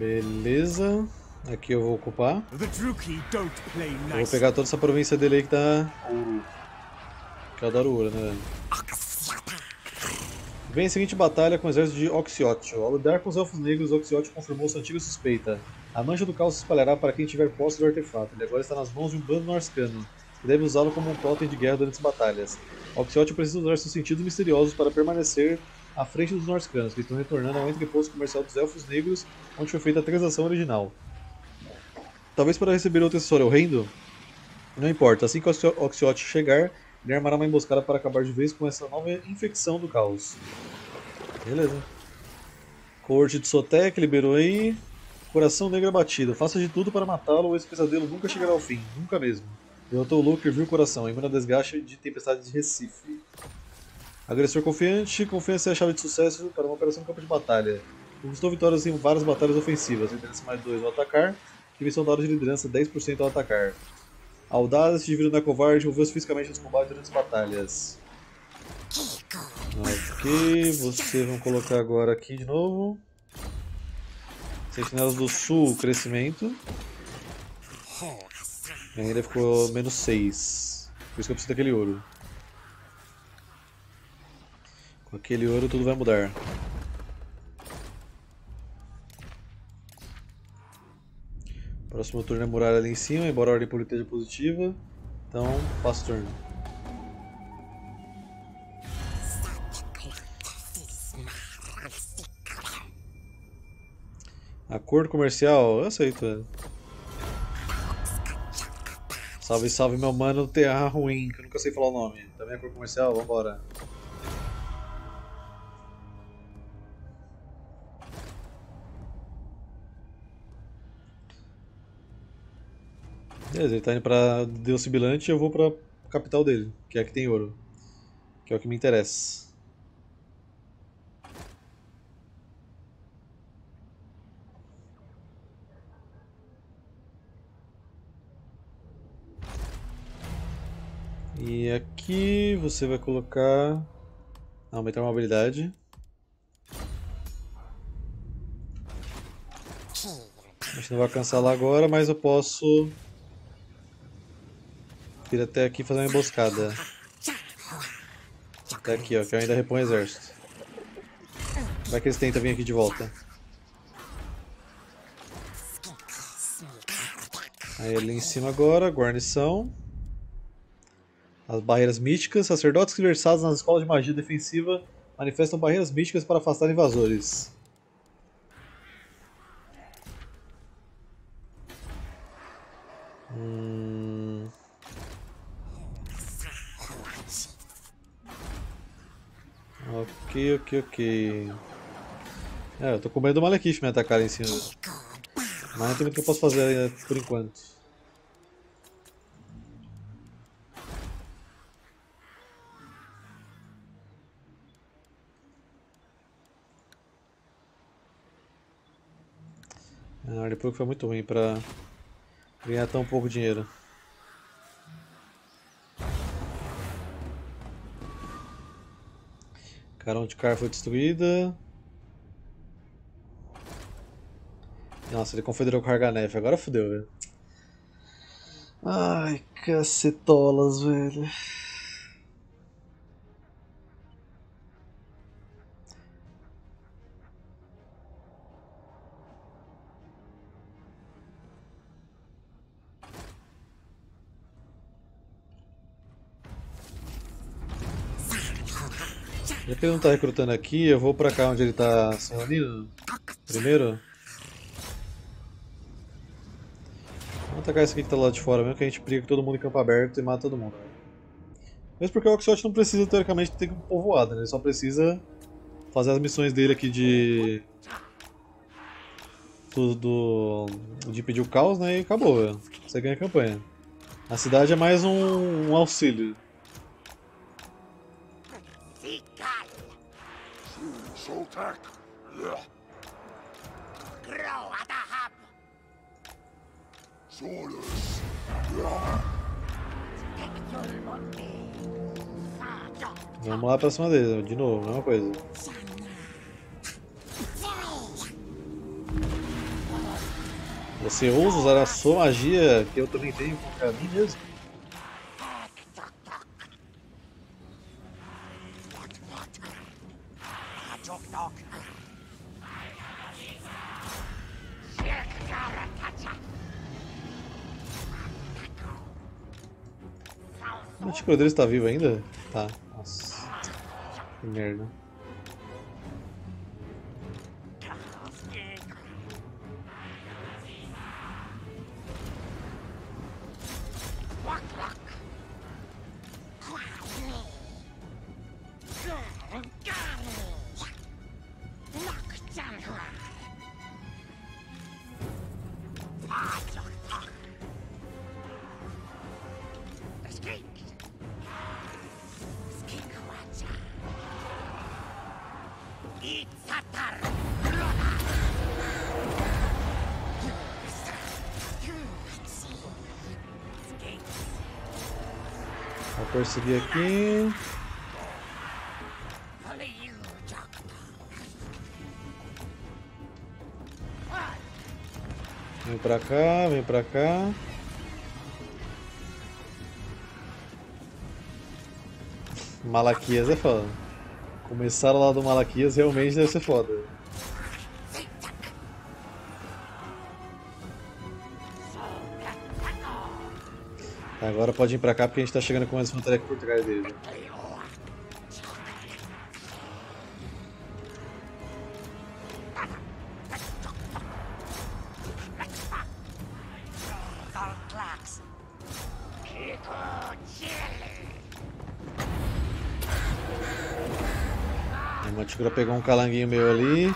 Beleza. Aqui eu vou ocupar. Eu vou pegar toda essa província dele aí que tá. Que eu adoro ouro, né? Vem a seguinte batalha com o exército de Oxyotl. Ao lidar com os Elfos Negros, Oxyotl confirmou sua antiga suspeita. A mancha do caos se espalhará para quem tiver posse do artefato. Ele agora está nas mãos de um bando norscano, que deve usá-lo como um totem de guerra durante as batalhas. Oxyotl precisa usar seus sentidos misteriosos para permanecer à frente dos norscanos, que estão retornando ao entreposto comercial dos Elfos Negros, onde foi feita a transação original. Talvez para receber outro acessório horrendo? Não importa, assim que o Oxyotl chegar, ele armará uma emboscada para acabar de vez com essa nova infecção do caos. Beleza. Corte de Sotek liberou aí. Coração Negro abatido. Faça de tudo para matá-lo ou esse pesadelo nunca chegará ao fim. Nunca mesmo. Derrotou o Looker, viu o coração. Imune a desgaste de tempestade de Recife. Agressor confiante. Confiança é a chave de sucesso para uma operação no campo de batalha. Conquistou vitórias em várias batalhas ofensivas. Liderança mais 2 ao atacar. Divisão da hora de liderança 10% ao atacar. Audaz, se vira na covarde, envolveu-se fisicamente nos combates durante as batalhas. Ok, vocês vão colocar agora aqui de novo. Sentinelas do Sul, crescimento. E ainda ficou menos 6. Por isso que eu preciso daquele ouro. Com aquele ouro tudo vai mudar. Próximo turno é muralha ali em cima, embora a ordem pública esteja positiva. Então, passo turno. Acordo comercial, eu aceito. velho. Salve, salve meu mano Terra Ruim, que eu nunca sei falar o nome. Também acordo comercial, vambora. Beleza, ele tá indo pra Deus Sibilante e eu vou pra capital dele, que é a que tem ouro. Que é o que me interessa. E aqui você vai colocar. Aumentar a mobilidade. A gente não vai cancelar agora, mas eu posso ir até aqui fazer uma emboscada. Até aqui, ó, que eu ainda o exército. Vai que eles tentam vir aqui de volta. Aí ali em cima agora, guarnição. As barreiras místicas. Sacerdotes versados nas escolas de magia defensiva manifestam barreiras místicas para afastar invasores. Hum... Ok, ok, ok. É, eu tô com medo do Malekith me atacar em cima. Mas não tem muito que eu posso fazer ainda por enquanto. A Arlepook foi muito ruim pra ganhar tão pouco dinheiro. Carão de Car foi destruída. Nossa, ele confederou com o. Agora fodeu, velho. Ai, cacetolas, velho. Que ele não tá recrutando aqui, eu vou pra cá onde ele tá se reunindo. Primeiro. Vamos atacar esse aqui que tá lá de fora mesmo, que a gente briga com todo mundo em campo aberto e mata todo mundo. Mesmo porque o Oxshot não precisa, teoricamente, ter povoado, né? Ele só precisa fazer as missões dele aqui de... Do, do, de pedir o caos, né? E acabou, velho. Você ganha a campanha. A cidade é mais um, um auxílio. Grow at the hub. Solus. Vamos lá pra cima dele, de novo, mesma coisa. Você ousa usar a sua magia, que eu também tenho contra mim mesmo? O Mantícora dele está vivo ainda? Tá. Nossa. Que merda. Perseguir aqui. Vem pra cá, vem pra cá. Malaquias é foda. Começaram lá do Malaquias realmente deve ser foda. Agora pode ir pra cá porque a gente tá chegando com mais infantaria por trás dele. A Mantícora pegou um calanguinho meu ali.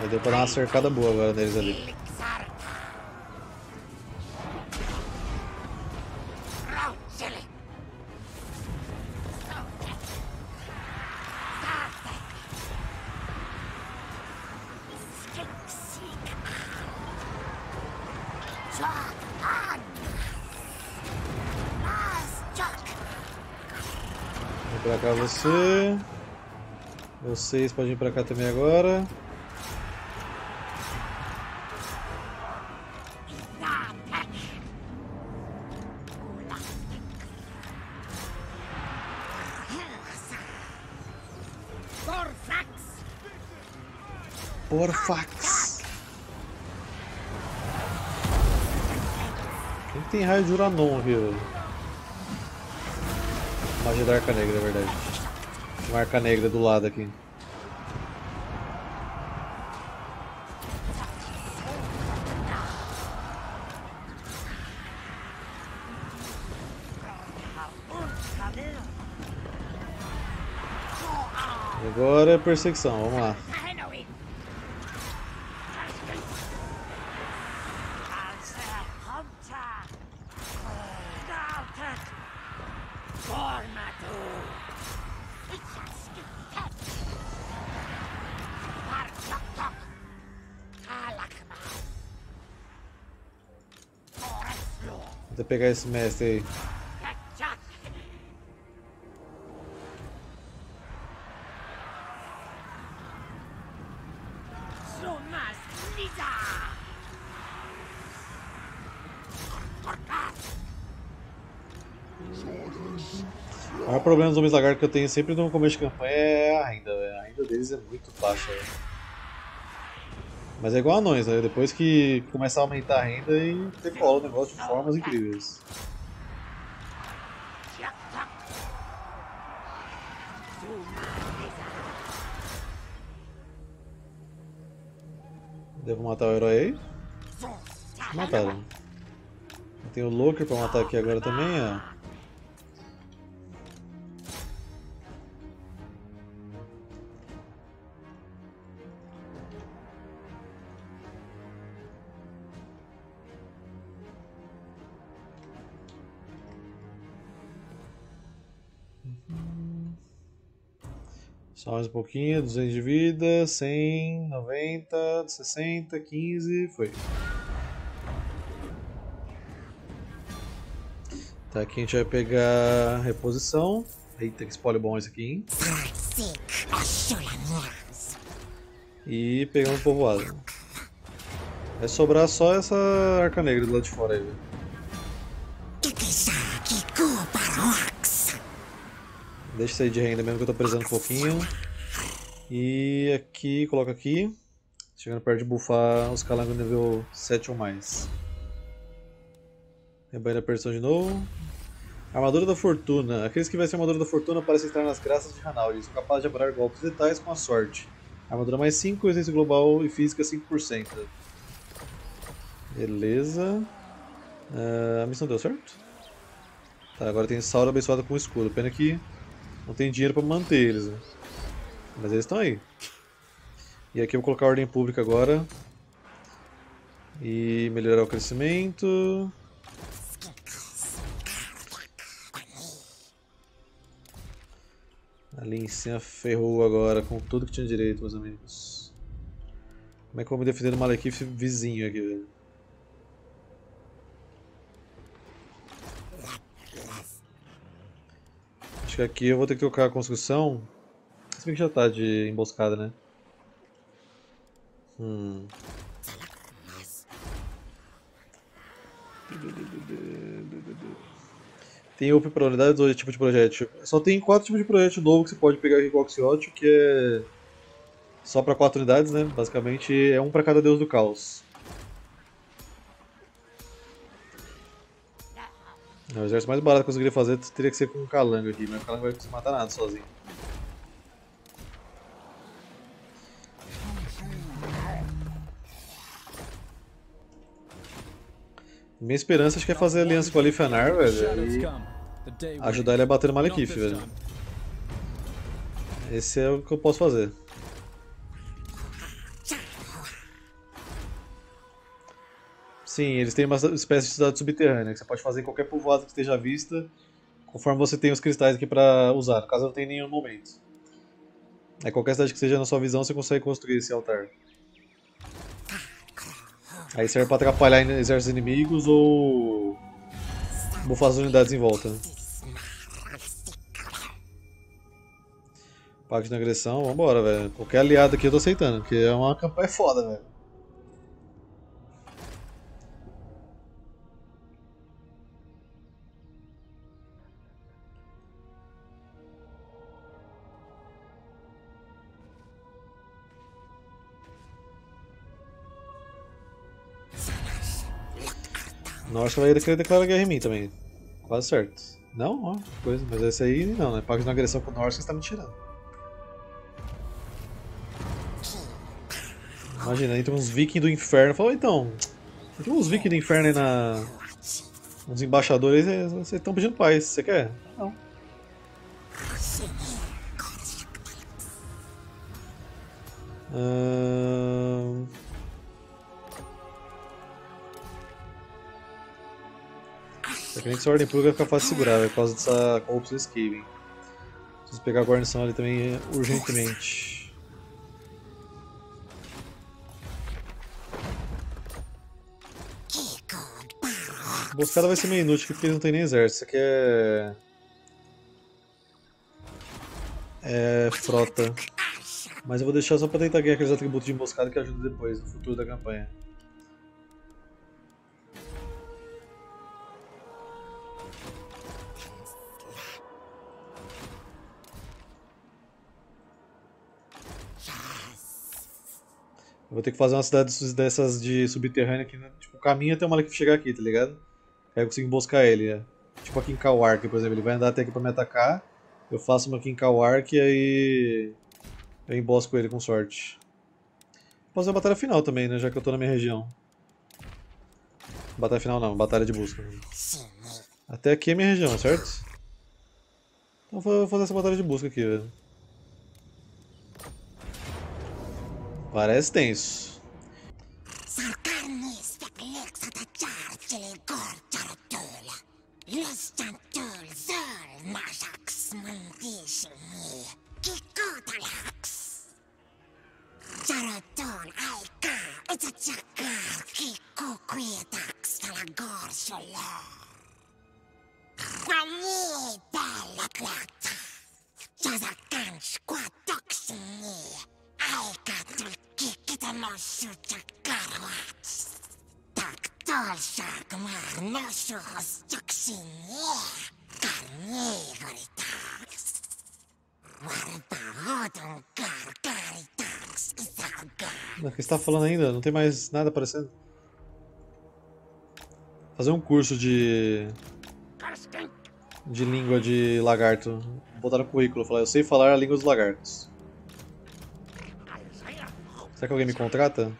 Aí deu pra dar uma cercada boa agora neles ali. Vem pra cá você. Vocês podem ir pra cá também agora. Porfax. Quem que tem raio de Uranon aqui, velho? Magia da Arca Negra, é verdade. Uma Arca Negra do lado aqui. Agora é perseguição, vamos lá. Pegar esse mestre aí. O maior problema dos homens lagartos que eu tenho sempre no começo de campanha é a renda, véio. a renda deles é muito baixa. véio. Mas é igual anões, né? depois que começa a aumentar a renda e decola o negócio de formas incríveis. Devo matar o herói aí? Mataram. Tem o Loker pra matar aqui agora também, ó. Mais um pouquinho, 200 de vida, 100, 90, 60, 15, foi. Tá, aqui a gente vai pegar reposição. Eita, que spoiler bom esse aqui, hein? E pegamos o povoado. Vai sobrar só essa arca negra do lado de fora aí, velho. Deixa aí de renda mesmo que eu tô precisando um pouquinho. E aqui, coloca aqui. Chegando perto de buffar os calangos nível 7 ou mais. Rebanho da perdição de novo. Armadura da Fortuna. Aqueles que vestem a armadura da Fortuna parecem estar nas graças de Hanaud. São capazes de apurar golpes letais com a sorte. Armadura mais 5, resistência global e física 5%. Beleza. Ah, a missão deu certo? Tá, agora tem Sauro abençoado com escudo. Pena que não tem dinheiro pra manter eles. Né? Mas eles estão aí. E aqui eu vou colocar a ordem pública agora. E melhorar o crescimento. Ali em cima ferrou agora com tudo que tinha direito, meus amigos. Como é que eu vou me defender do Malekith vizinho aqui, velho? Acho que aqui eu vou ter que trocar a construção. Se bem que já tá de emboscada, né? Hum. Tem up para unidades ou tipo de projétil? Só tem quatro tipos de projétil novo que você pode pegar aqui com o Oxyotio, que é só para quatro unidades, né? Basicamente é um para cada deus do caos. É, o exército mais barato que eu conseguiria fazer teria que ser com um calango aqui, mas o calango vai conseguir matar nada sozinho. Minha esperança acho que é fazer aliança com a Lifanar, velho, e ajudar ele a bater no Malekith, velho. Esse é o que eu posso fazer. Sim, eles têm uma espécie de cidade subterrânea que você pode fazer em qualquer povoado que esteja à vista, conforme você tem os cristais aqui pra usar, caso não tem nenhum momento. É qualquer cidade que esteja na sua visão você consegue construir esse altar. Aí serve pra atrapalhar exércitos inimigos ou bufar as unidades em volta. Pacto de agressão, vambora, velho. Qualquer aliado aqui eu tô aceitando, porque é uma campanha foda, velho. Nossa, vai querer declarar guerra em mim também. Quase certo. Não? Ó, que coisa. Mas esse aí não, né? Pacto de agressão com o Norse, você tá me tirando. Imagina, entra uns vikings do inferno. Fala, então, tem uns vikings do inferno aí na... Uns embaixadores, vocês estão pedindo paz. Você quer? Não. Ahn... Que essa ordem pública fica fácil de segurar, por causa dessa Corpus Escaping. Preciso pegar a guarnição ali também urgentemente. A emboscada vai ser meio inútil porque eles não tem nem exército. Isso aqui é. É. frota. Mas eu vou deixar só pra tentar ganhar aqueles atributos de emboscada que ajudam depois, no futuro da campanha. Vou ter que fazer uma cidade dessas de subterrânea aqui, né? Tipo, o caminho até o Malekith chegar aqui, tá ligado? Aí eu consigo emboscar ele, né? Tipo aqui em Kawark, por exemplo, ele vai andar até aqui pra me atacar, eu faço uma aqui em Kawark e aí eu embosco ele com sorte. Vou fazer a batalha final também, né? Já que eu tô na minha região. Batalha final não, batalha de busca. Até aqui é minha região, certo? Então vou fazer essa batalha de busca aqui, velho. Parece tenso. O que você tá falando ainda? Não tem mais nada aparecendo. Fazer um curso de. de língua de lagarto. Botar no currículo, falar, eu sei falar a língua dos lagartos. Será que alguém me contrata?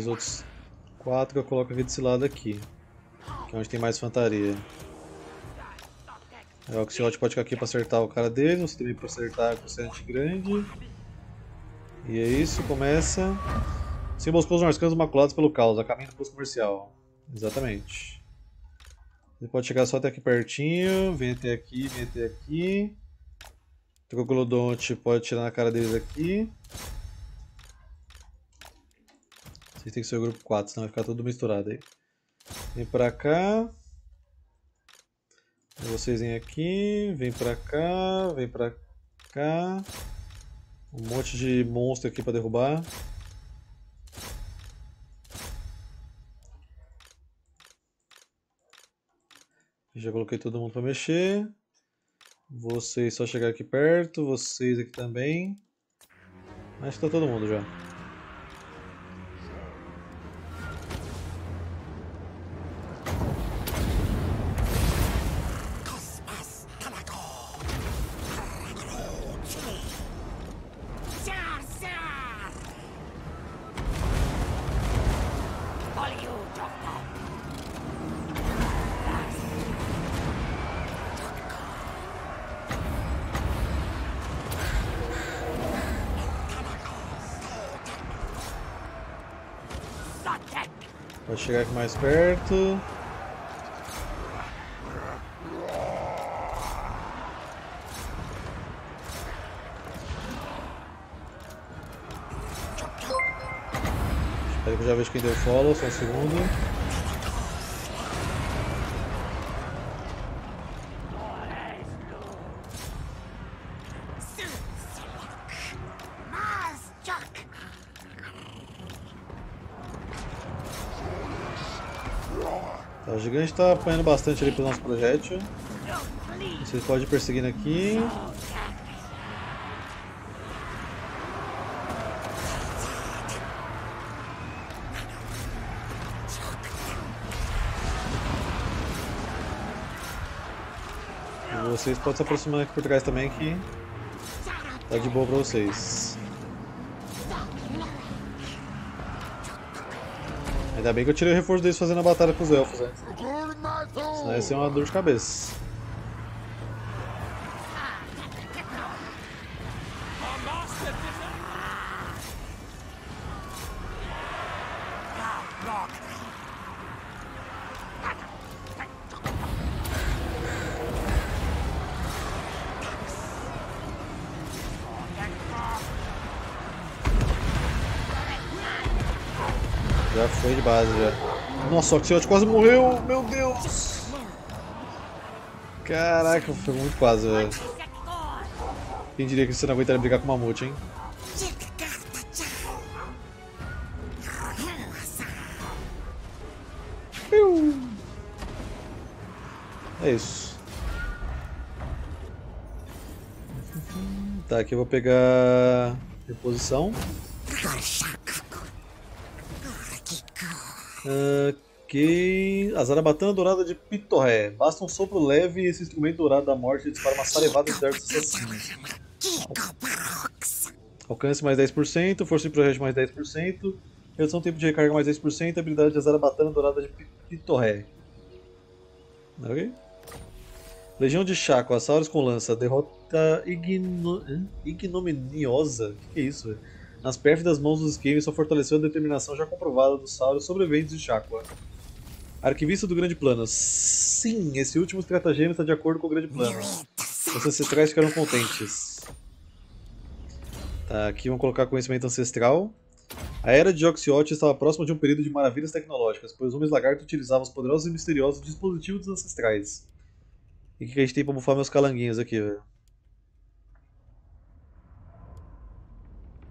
Os outros quatro eu coloco aqui desse lado aqui. Que é onde tem mais infantaria. Aí o Oxiote pode ficar aqui pra acertar o cara dele, você também pra acertar com o Serente Grande. E é isso, começa. Símbolos pelos Norscanos maculados pelo caos, a caminho do posto comercial. Exatamente. Você pode chegar só até aqui pertinho, vem até aqui, vem até aqui. Troglodonte pode tirar na cara deles aqui. Vocês têm que ser o grupo 4, senão vai ficar tudo misturado aí. Vem pra cá. Vocês vêm aqui, vem pra cá, vem pra cá. Um monte de monstro aqui pra derrubar. Já coloquei todo mundo pra mexer. Vocês só chegar aqui perto, vocês aqui também. Acho que tá todo mundo já. Mais perto. Espera que eu já vejo quem deu follow, só um segundo. Tá, o gigante tá apanhando bastante ali pelo nosso projétil. Vocês podem ir perseguindo aqui. Vocês podem se aproximar aqui por trás também que tá de boa pra vocês. Ainda bem que eu tirei o reforço deles fazendo a batalha com os elfos metal. Senão ia ser uma dor de cabeça. Foi de base já. Nossa, o Oxiote quase morreu! Meu Deus! Caraca, foi muito quase, velho. Quem diria que você não aguentaria brigar com uma mamute, hein? É isso. Tá, aqui eu vou pegar reposição. Ok. A Zarabatana Dourada de Pitorré. Basta um sopro leve e esse instrumento dourado da morte dispara uma sarevada de dardos assassinos. Alcance mais 10%, força de projétil mais 10%, redução do tempo de recarga mais 10%, habilidade de Zarabatana Dourada de Pi- Pitorré. Ok. Legião de Chaco, Assauros com lança, derrota igno... ignominiosa. O que, que é isso? velho? Nas pérfidas mãos dos Skaven só fortaleceu a determinação já comprovada dos Sauros sobreviventes de Chakwa. Arquivista do Grande Plano. Sim, esse último estratagema está de acordo com o Grande Plano. Os ancestrais ficaram contentes. Tá, aqui vamos colocar conhecimento ancestral. A era de Oxiote estava próxima de um período de maravilhas tecnológicas, pois homens lagarto utilizavam os poderosos e misteriosos dispositivos dos ancestrais. E o que a gente tem pra bufar meus calanguinhos aqui, velho?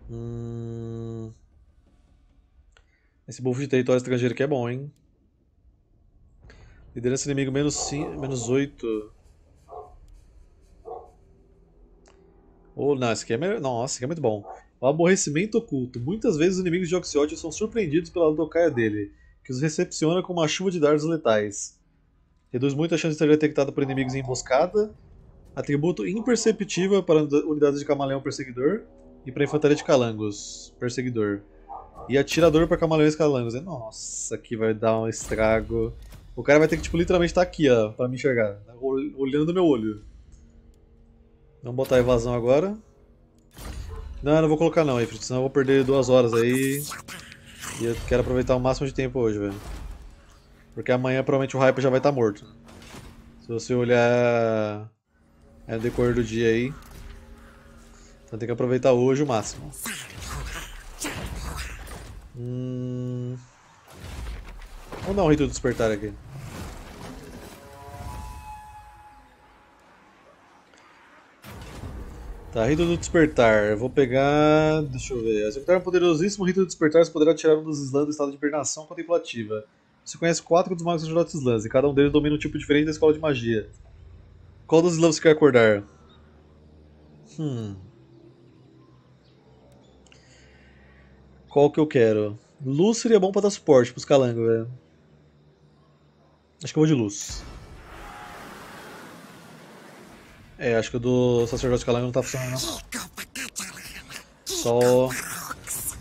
Hum... Esse buff de território estrangeiro aqui é bom, hein? Liderança inimigo menos, cin- menos 8. Oh, não, esse aqui é melhor. Nossa, esse aqui é muito bom. O aborrecimento oculto. Muitas vezes os inimigos de Oxiote são surpreendidos pela Dokaia dele, que os recepciona com uma chuva de dardos letais. Reduz muito a chance de ser detectado por inimigos em emboscada. Atributo imperceptível para unidades de camaleão perseguidor e para infantaria de calangos perseguidor. E atirador para camaleões calangos. Nossa, aqui vai dar um estrago. O cara vai ter que, tipo, literalmente estar aqui, ó, pra me enxergar. Tá ol- Olhando no meu olho. Vamos botar a evasão agora. Não, não vou colocar não, Ifrit, senão eu vou perder duas horas aí. E eu quero aproveitar o máximo de tempo hoje, velho. Porque amanhã provavelmente o Hyper já vai estar morto. Se você olhar é, decorrer do dia aí. Então tem que aproveitar hoje o máximo. Hum... Vamos dar um rito do despertar aqui. Tá, rito do despertar. Eu vou pegar. Deixa eu ver. Executar um poderosíssimo rito do despertar, você poderá tirar um dos slams do estado de hibernação contemplativa. Você conhece quatro dos magos sacerdotes slams, e cada um deles domina um tipo diferente da escola de magia. Qual dos slams você quer acordar? Hum. Qual que eu quero? Luz seria bom pra dar suporte pros calangos, velho. Acho que eu vou de luz. É, acho que o do sacerdote calango não tá funcionando. Só.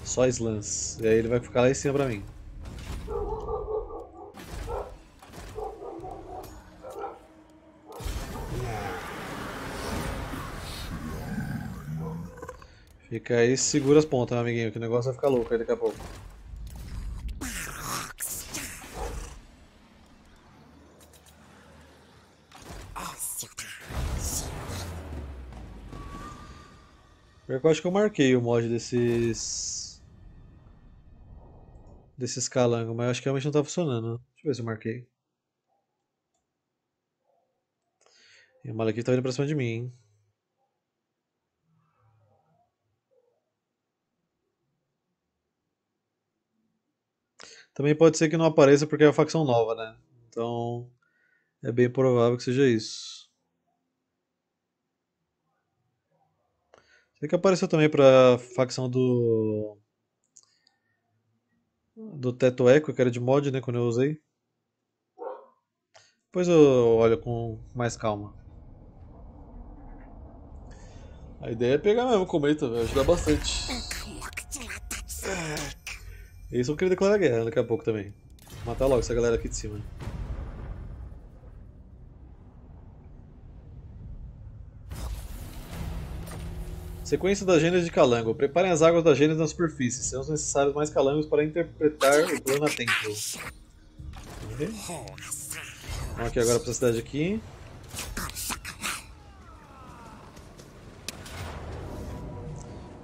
Só slams. E aí ele vai ficar lá em cima pra mim. Fica aí, segura as pontas, meu amiguinho, que o negócio vai ficar louco aí daqui a pouco. Eu acho que eu marquei o mod desses. desses calangos, mas acho que realmente não tá funcionando. Deixa eu ver se eu marquei. E o Malekith tá vindo pra cima de mim, hein? Também pode ser que não apareça porque é a facção nova, né? Então é bem provável que seja isso. Sei que apareceu também pra facção do. Do Teto Echo, que era de mod, né? Quando eu usei. Depois eu olho com mais calma. A ideia é pegar mesmo cometa, vai ajudar bastante. Eles vão querer declarar guerra daqui a pouco também. Matar logo essa galera aqui de cima. Sequência das gênesis de Calango. Preparem as águas das gênesis na superfície. Serão necessários mais calangos para interpretar o plano a tempo. Vamos aqui agora para a cidade aqui.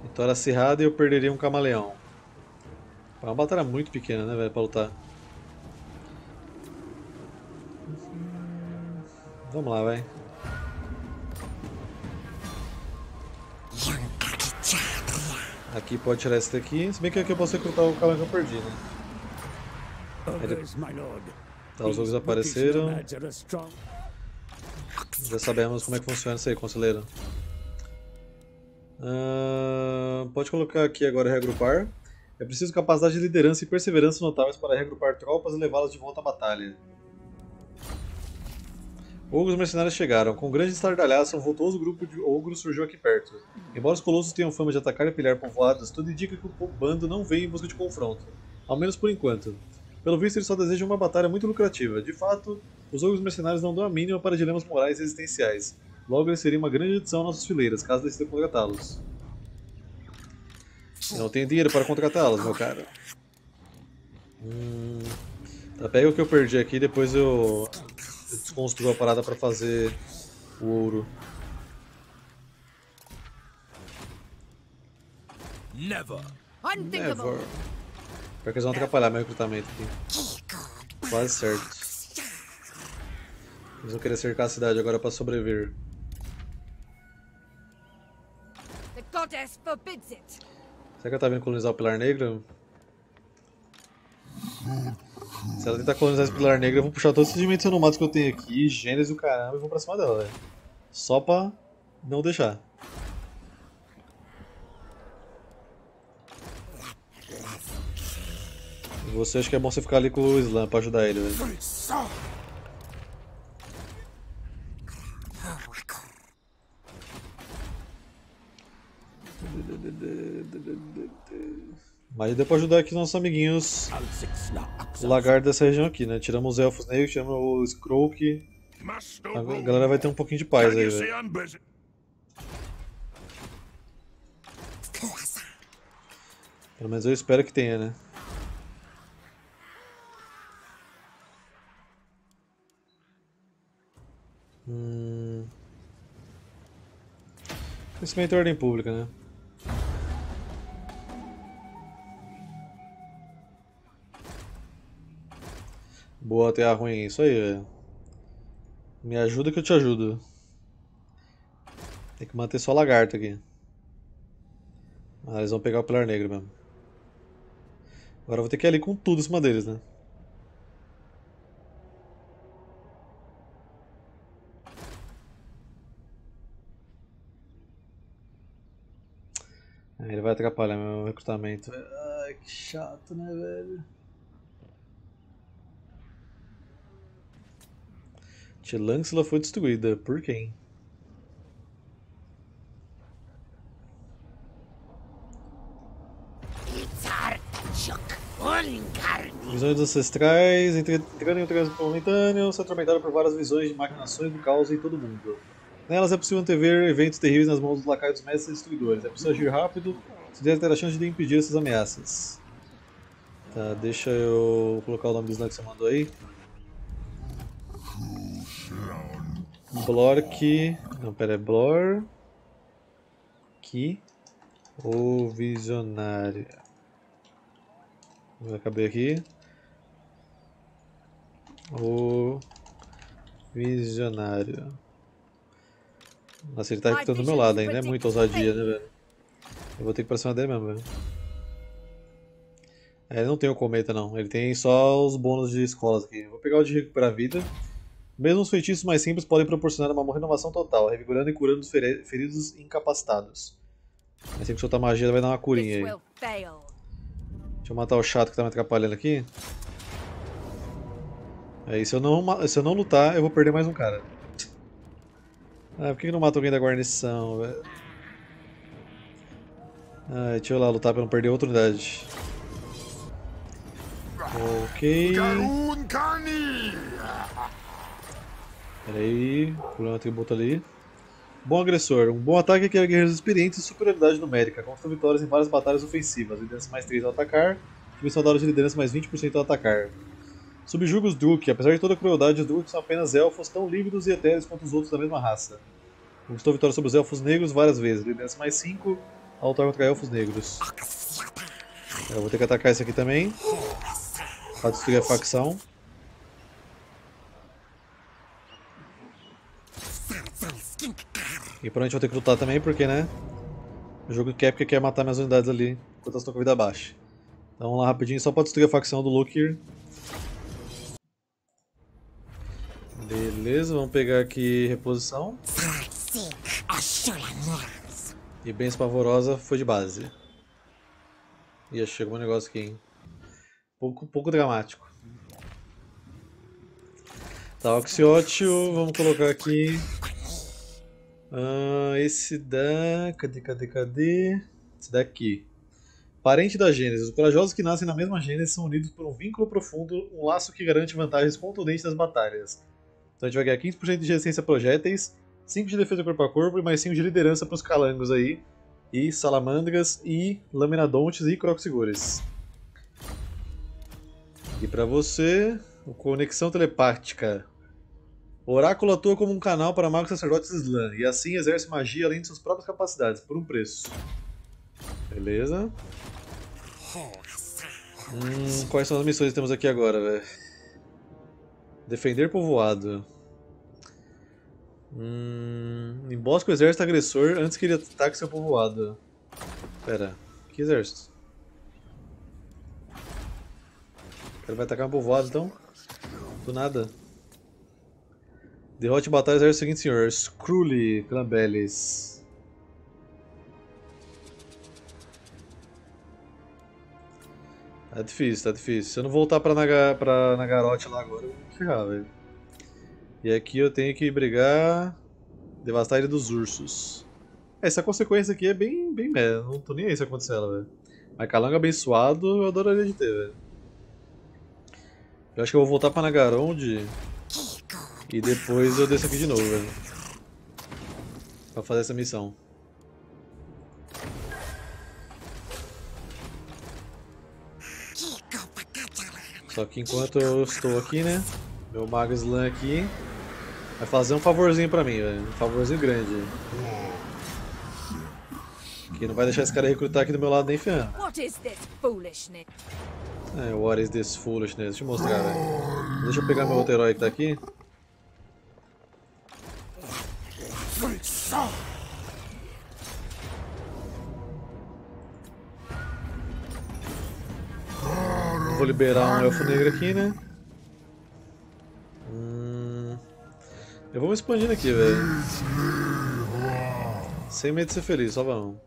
Vitória acirrada e eu perderia um camaleão. É uma batalha muito pequena, né, velho, pra lutar. Vamos lá, vai. Aqui pode tirar esse daqui, se bem que aqui eu posso recrutar o calango que eu perdi, né? Lord. Tá, os ogros apareceram. Já sabemos como é que funciona isso aí, conselheiro. Ah, pode colocar aqui agora reagrupar. É preciso capacidade de liderança e perseverança notáveis para reagrupar tropas e levá-las de volta à batalha. Ogros mercenários chegaram. Com grande estardalhaço, um voltoso grupo de ogros surgiu aqui perto. Embora os colossos tenham fama de atacar e pilhar povoados, tudo indica que o bando não veio em busca de confronto. Ao menos por enquanto. Pelo visto, eles só desejam uma batalha muito lucrativa. De fato, os ogros mercenários não dão a mínima para dilemas morais e existenciais. Logo, eles seriam uma grande adição às nossas fileiras, caso decidam contratá-los. Eu não tenho dinheiro para contratá-los, meu cara. Hum, tá, pega o que eu perdi aqui, depois eu, eu desconstruo a parada para fazer o ouro. Never. Never. Pior que eles vão atrapalhar meu recrutamento aqui. Quase certo. Eles vão querer cercar a cidade agora pra sobreviver. The goddess forbids it. Será que ela tá vindo colonizar o Pilar Negro? Se ela tentar colonizar esse Pilar Negro, eu vou puxar todos esses dimensionomatos que eu tenho aqui, Gênesis e o caramba, e vou pra cima dela, velho. Só pra não deixar. Você acha que é bom você ficar ali com o Slam pra ajudar ele, velho. Mas deu pra ajudar aqui nossos amiguinhos o lagarto dessa região aqui, né? Tiramos os elfos negros, tiramos o Skroak. A galera vai ter um pouquinho de paz aí, velho. Pelo menos eu espero que tenha, né? Hum... Crescimento e ordem pública, né? Boa, terra ruim, isso aí, velho. Me ajuda que eu te ajudo. Tem que manter só lagarto aqui. Ah, eles vão pegar o pilar negro mesmo. Agora eu vou ter que ir ali com tudo em cima deles, né? Ele vai atrapalhar meu recrutamento. Ai, que chato, né, velho? Tilangsla foi destruída. Por quem? Visões ancestrais, entrando em um transe momentâneo, se atormentaram por várias visões de maquinações do caos em todo mundo. Nelas é possível antever eventos terríveis nas mãos dos lacaios dos mestres destruidores. É possível agir rápido, se deve ter a chance de impedir essas ameaças. Tá, deixa eu colocar o nome do slam que você mandou aí. Blork. Não, pera, é Blor. Que. O Visionário. Vou acabei aqui. O Visionário. Nossa, ele tá recrutando do meu lado ainda, é muita ousadia, né, velho? Eu vou ter que ir pra cima dele mesmo, velho. É, ele não tem o cometa, não. Ele tem só os bônus de escolas aqui. Eu Vou pegar o de recuperar vida. Mesmo os feitiços mais simples podem proporcionar uma renovação total, revigorando e curando os feri- feridos incapacitados. Mas tem que soltar magia, vai dar uma curinha aí. Deixa eu matar o chato que tá me atrapalhando aqui. Aí, se eu não, se eu não lutar, eu vou perder mais um cara. Ah, por que que não mata alguém da guarnição, velho? Ah, deixa eu lá lutar pra não perder outra unidade. Ok. Garun Carni! Pera aí, pulando o atributo ali. Bom agressor. Um bom ataque requer guerreiros experientes e superioridade numérica. Conquista vitórias em várias batalhas ofensivas. Liderança mais 3 ao atacar. Dimensão da hora de liderança mais 20% ao atacar. Subjuga os Druk. Apesar de toda a crueldade, os Druk são apenas elfos tão lívidos e etéreos quanto os outros da mesma raça. Conquistou vitória sobre os elfos negros várias vezes. Liderança mais 5 ao lutar contra elfos negros. Eu vou ter que atacar esse aqui também. Pra destruir a facção. E provavelmente vou ter que lutar também, porque, né? O jogo quer porque quer matar minhas unidades ali enquanto elas estão com vida baixa. Então vamos lá rapidinho, só pra destruir a facção do Lukir. Beleza, vamos pegar aqui reposição. E bem pavorosa foi de base. Ih, chegou um negócio aqui, hein? Pouco, pouco dramático. Tá, Oxiótio, vamos colocar aqui. Ah, esse da. Cadê, cadê, cadê? Esse daqui. Parente da Gênesis. Os corajosos que nascem na mesma Gênesis são unidos por um vínculo profundo, um laço que garante vantagens contundentes nas batalhas. Então a gente vai ganhar 15% de resistência a projéteis, 5 de defesa corpo a corpo e mais 5 de liderança para os calangos aí. E salamandras e laminadontes e croxigores. E para você, o conexão telepática. O oráculo atua como um canal para magos sacerdotes Slan e assim exerce magia além de suas próprias capacidades, por um preço. Beleza. Hum, quais são as missões que temos aqui agora, velho? Defender povoado. Hum, embosca o exército agressor antes que ele ataque seu povoado. Pera, que exército? Cara vai atacar um povoado então? Do nada. Derrote e batalha exército seguinte, senhor. Skrully, Clambelis. Tá difícil, tá difícil. Se eu não voltar pra, Naga, pra Nagarote lá agora, eu vou ferrar, velho. E aqui eu tenho que brigar... Devastar a Ilha dos Ursos. Essa consequência aqui é bem, bem merda. Não tô nem aí se acontecer ela, velho. Mas Calango abençoado eu adoraria de ter, velho. Eu acho que eu vou voltar pra Nagaronde e depois eu desço aqui de novo, velho. Pra fazer essa missão. Só que enquanto eu estou aqui, né? Meu Mago Slam aqui vai fazer um favorzinho pra mim, velho. Um favorzinho grande. Que não vai deixar esse cara recrutar aqui do meu lado nem ferrando. What is this foolishness? É, what is this foolishness? Deixa eu mostrar, velho. Deixa eu pegar meu outro herói que tá aqui. Vou liberar um elfo negro aqui, né? Hum... Eu vou me expandindo aqui, velho. Sem medo de ser feliz, só vamos.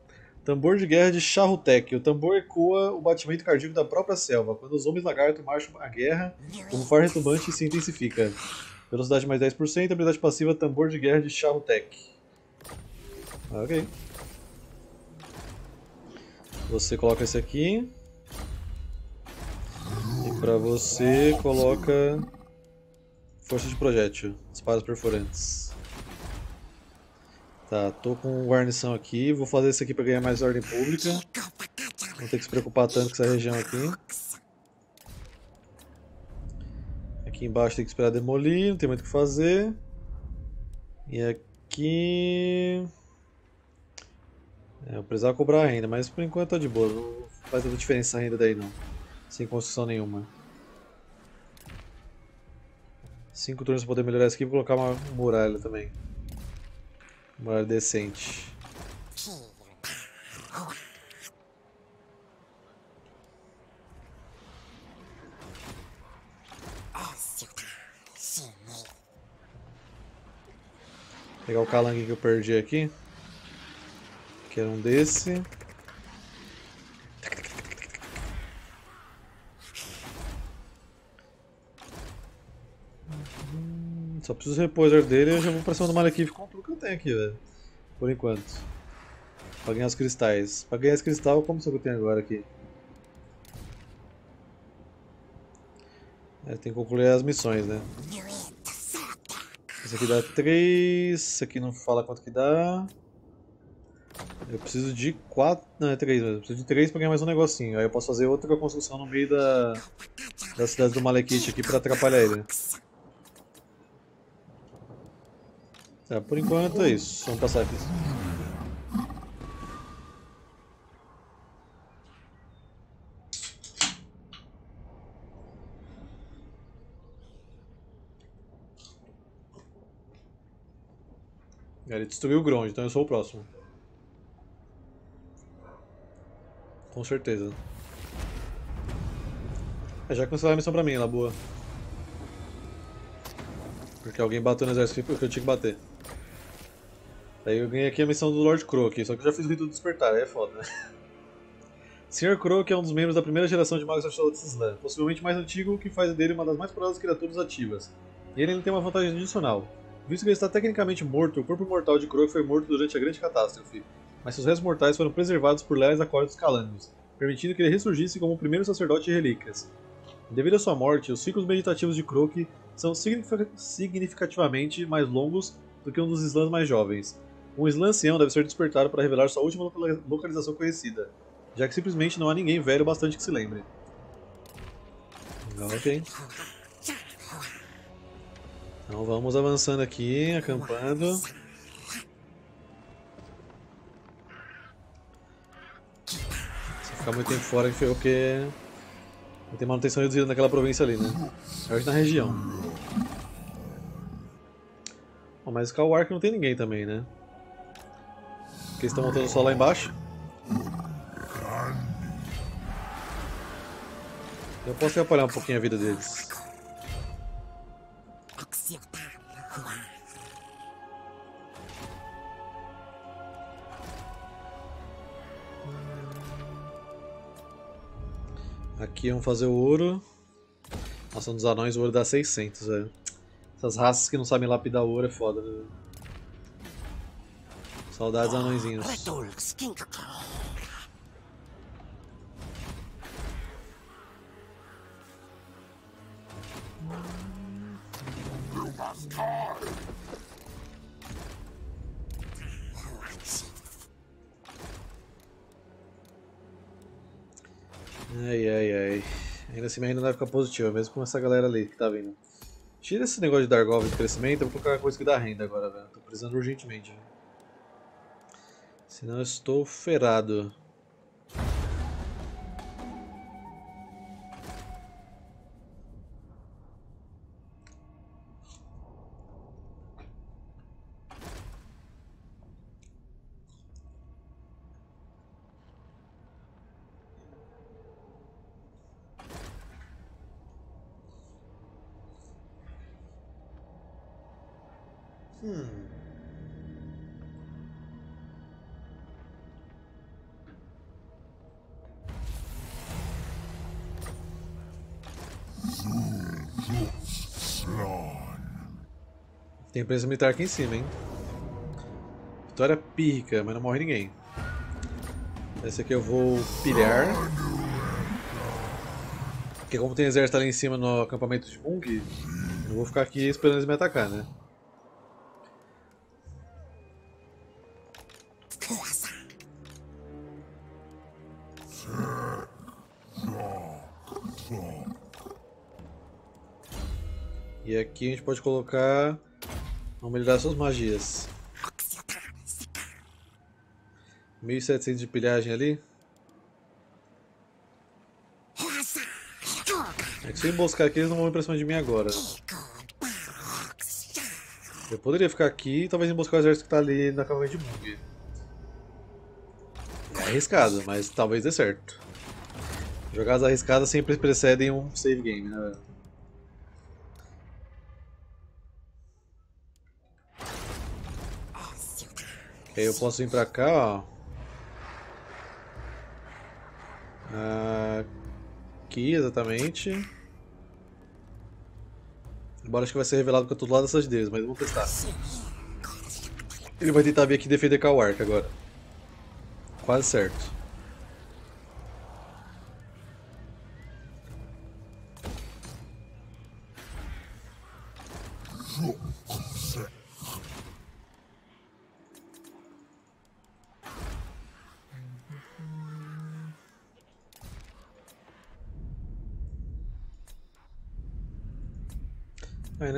Tambor de guerra de Charrutec. O tambor ecoa o batimento cardíaco da própria selva. Quando os homens lagarto marcham a guerra, como far retumbante se intensifica. Velocidade mais 10%, habilidade passiva Tambor de guerra de Charrutec. Ok. Você coloca esse aqui. E pra você coloca força de projétil, espadas perfurantes. Tá, tô com guarnição aqui, vou fazer isso aqui pra ganhar mais ordem pública. Não ter que se preocupar tanto com essa região aqui. Aqui embaixo tem que esperar demolir, não tem muito o que fazer. E aqui... É, eu precisava cobrar a renda, mas por enquanto tá de boa, não faz tanta diferença a renda daí não. Sem construção nenhuma. Cinco turnos para poder melhorar isso aqui e colocar uma muralha também. Muralha decente. Pegar o calangue que eu perdi aqui. Que era um desse. Só preciso repor o dele e eu já vou pra cima do Malekith com tudo que eu tenho aqui, velho. Por enquanto. Pra ganhar os cristais. Pra ganhar esse cristal, como que eu tenho agora aqui? É, tem que concluir as missões, né? Esse aqui dá 3, esse aqui não fala quanto que dá. Eu preciso de 4, não é 3 mesmo, eu preciso de 3 pra ganhar mais um negocinho. Aí eu posso fazer outra construção no meio da, da cidade do Malekith aqui pra atrapalhar ele. Tá, por enquanto é isso, vamos passar aqui. Ele destruiu o Grond, então eu sou o próximo. Com certeza. É, já cancelou a missão pra mim, ela boa. Porque alguém bateu no exército que eu tinha que bater. Daí eu ganhei aqui a missão do Lord Crow aqui, só que eu já fiz o rito do despertar, aí é foda, né? Sr. Crow é um dos membros da primeira geração de magos Sacerdotes Slam, possivelmente mais antigo, o que faz dele uma das mais poderosas criaturas ativas. E ele ainda tem uma vantagem adicional. Visto que ele está tecnicamente morto, o corpo mortal de Crow foi morto durante a grande catástrofe, mas seus restos mortais foram preservados por leais acordos calânicos, permitindo que ele ressurgisse como o primeiro sacerdote de relíquias. Devido à sua morte, os ciclos meditativos de Croak são significativamente mais longos do que um dos slams mais jovens. Um slam ancião deve ser despertado para revelar sua última localização conhecida, já que simplesmente não há ninguém velho bastante que se lembre. Ok. Então vamos avançando aqui, acampando. Ficar muito tempo fora porque tem manutenção reduzida naquela província ali, né? Acho na região. Bom, mas Calwark não tem ninguém também, né? Porque eles estão montando só lá embaixo. Eu posso atrapalhar um pouquinho a vida deles. Aqui vamos fazer o ouro. Nossa, nos anões o ouro dá 600, velho. Essas raças que não sabem lapidar ouro é foda, né? Saudades anõezinhos. Ai, ai, ai. Ainda assim, ainda não vai ficar positiva, mesmo com essa galera ali que tá vindo. Tira esse negócio de Dargov de crescimento, eu vou colocar coisa que dá renda agora, velho. Tô precisando urgentemente. Véio. Senão eu estou ferrado. Tem presença militar aqui em cima, hein? Vitória pírrica, mas não morre ninguém. Esse aqui eu vou pilhar. Porque como tem exército ali em cima no acampamento de Mung, eu vou ficar aqui esperando eles me atacar, né? E aqui a gente pode colocar... Vamos melhorar suas magias. 1700 de pilhagem ali. É que se eu emboscar aqui eles não vão vir pra cima de mim agora. Eu poderia ficar aqui e talvez emboscar o exército que tá ali na acampamento de Mung. É arriscado, mas talvez dê certo. Jogadas arriscadas sempre precedem um save game, né velho? Aí eu posso vir pra cá, ó. Aqui, exatamente. Embora acho que vai ser revelado que eu tô do lado dessas deles, mas vamos testar. Ele vai tentar vir aqui defender com a Ark agora. Quase certo.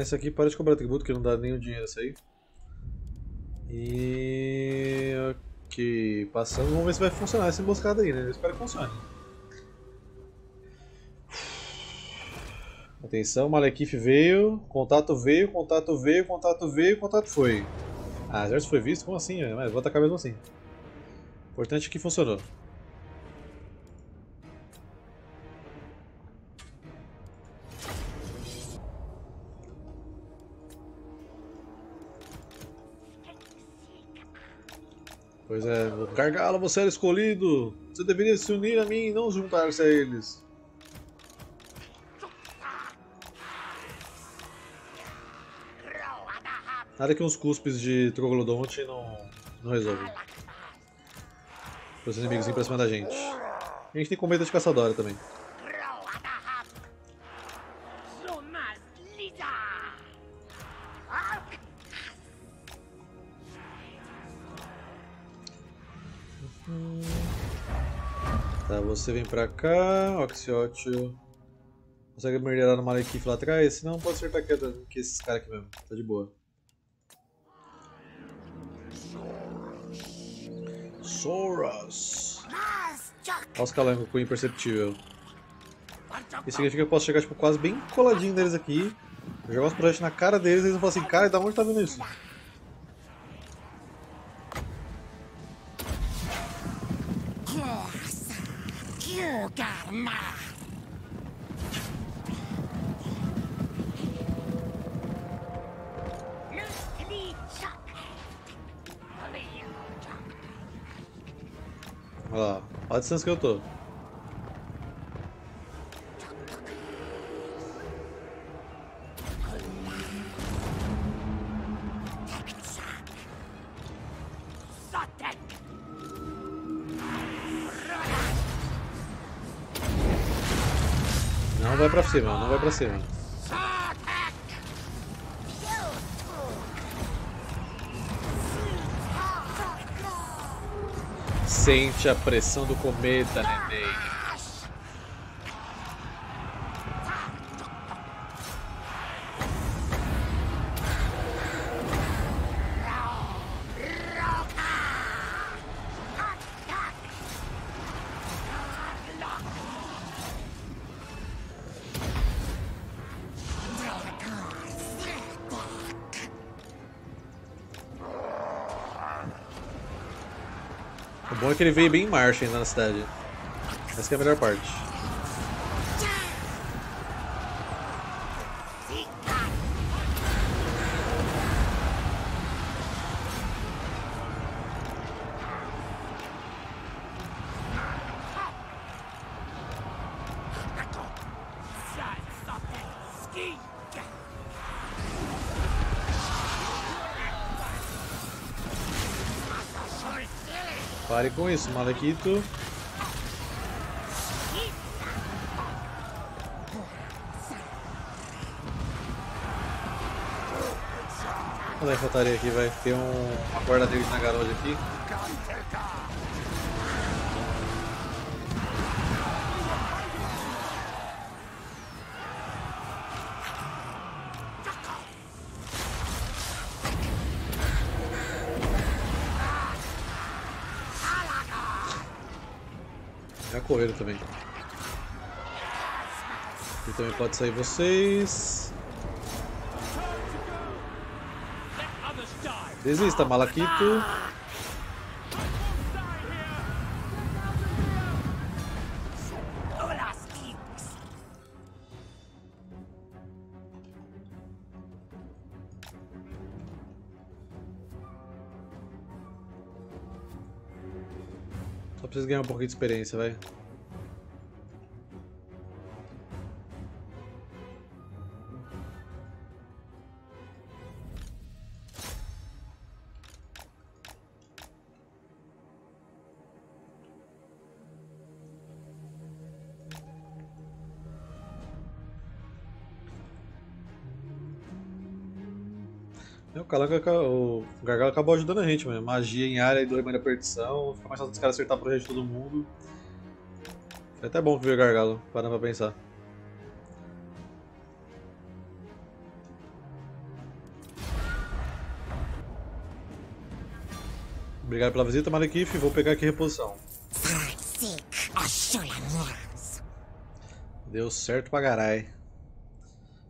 Nessa aqui para de cobrar tributo que não dá nenhum dinheiro isso aí. E. Ok, passando, vamos ver se vai funcionar essa emboscada aí, né? Eu espero que funcione. Atenção, Malekith veio, contato veio, contato veio, contato veio, contato foi. Ah, exército foi visto? Como assim? Mas vou atacar mesmo assim. Importante é que funcionou. Pois é, Gargalo, você era escolhido. Você deveria se unir a mim e não juntar-se a eles. Nada que uns cuspes de Troglodonte não, não resolvem. Para os inimigos ir pra cima da gente. A gente tem cometa de caçadora também. Você vem pra cá, Oxyotio. Consegue merdear no Malekith lá atrás? Senão pode acertar aqui, aqui esses caras aqui mesmo, tá de boa. Soros. Olha os calangos com imperceptível. Isso significa que eu posso chegar tipo, quase bem coladinho deles aqui, jogar os projetos na cara deles e eles vão falar assim, cara, da onde tá vindo isso? Olha lá, olha a distância que eu tô. Vai pra cima, não vai pra cima. Sente a pressão do cometa, neném. Que ele veio bem em marcha ainda na cidade. Essa é a melhor parte. Isso, Malekito. Olha a infantaria aqui, vai ter um, uma guarda dele na garoa aqui. Pode sair vocês. Desista, Malakito. Só preciso ganhar um pouquinho de experiência, vai. O, Calaca, o Gargalo acabou ajudando a gente, mano. Magia em área e do Rebanho da Perdição. Fica mais fácil dos caras acertar o projeto de todo mundo. Foi até bom que veio o Gargalo, parando pra pensar. Obrigado pela visita, Malekith. Vou pegar aqui reposição. Deu certo pra caralho.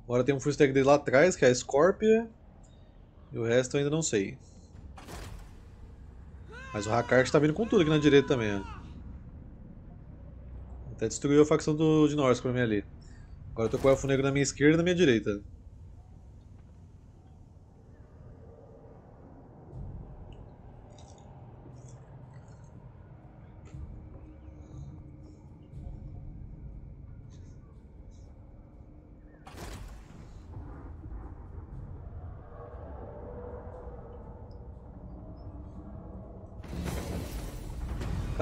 Agora tem um full stack dele lá atrás, que é a Scorpia. E o resto eu ainda não sei. Mas o Hakart tá vindo com tudo aqui na direita também, ó. Até destruiu a facção do, de Norse pra mim ali. Agora eu tô com o Elfo Negro na minha esquerda e na minha direita.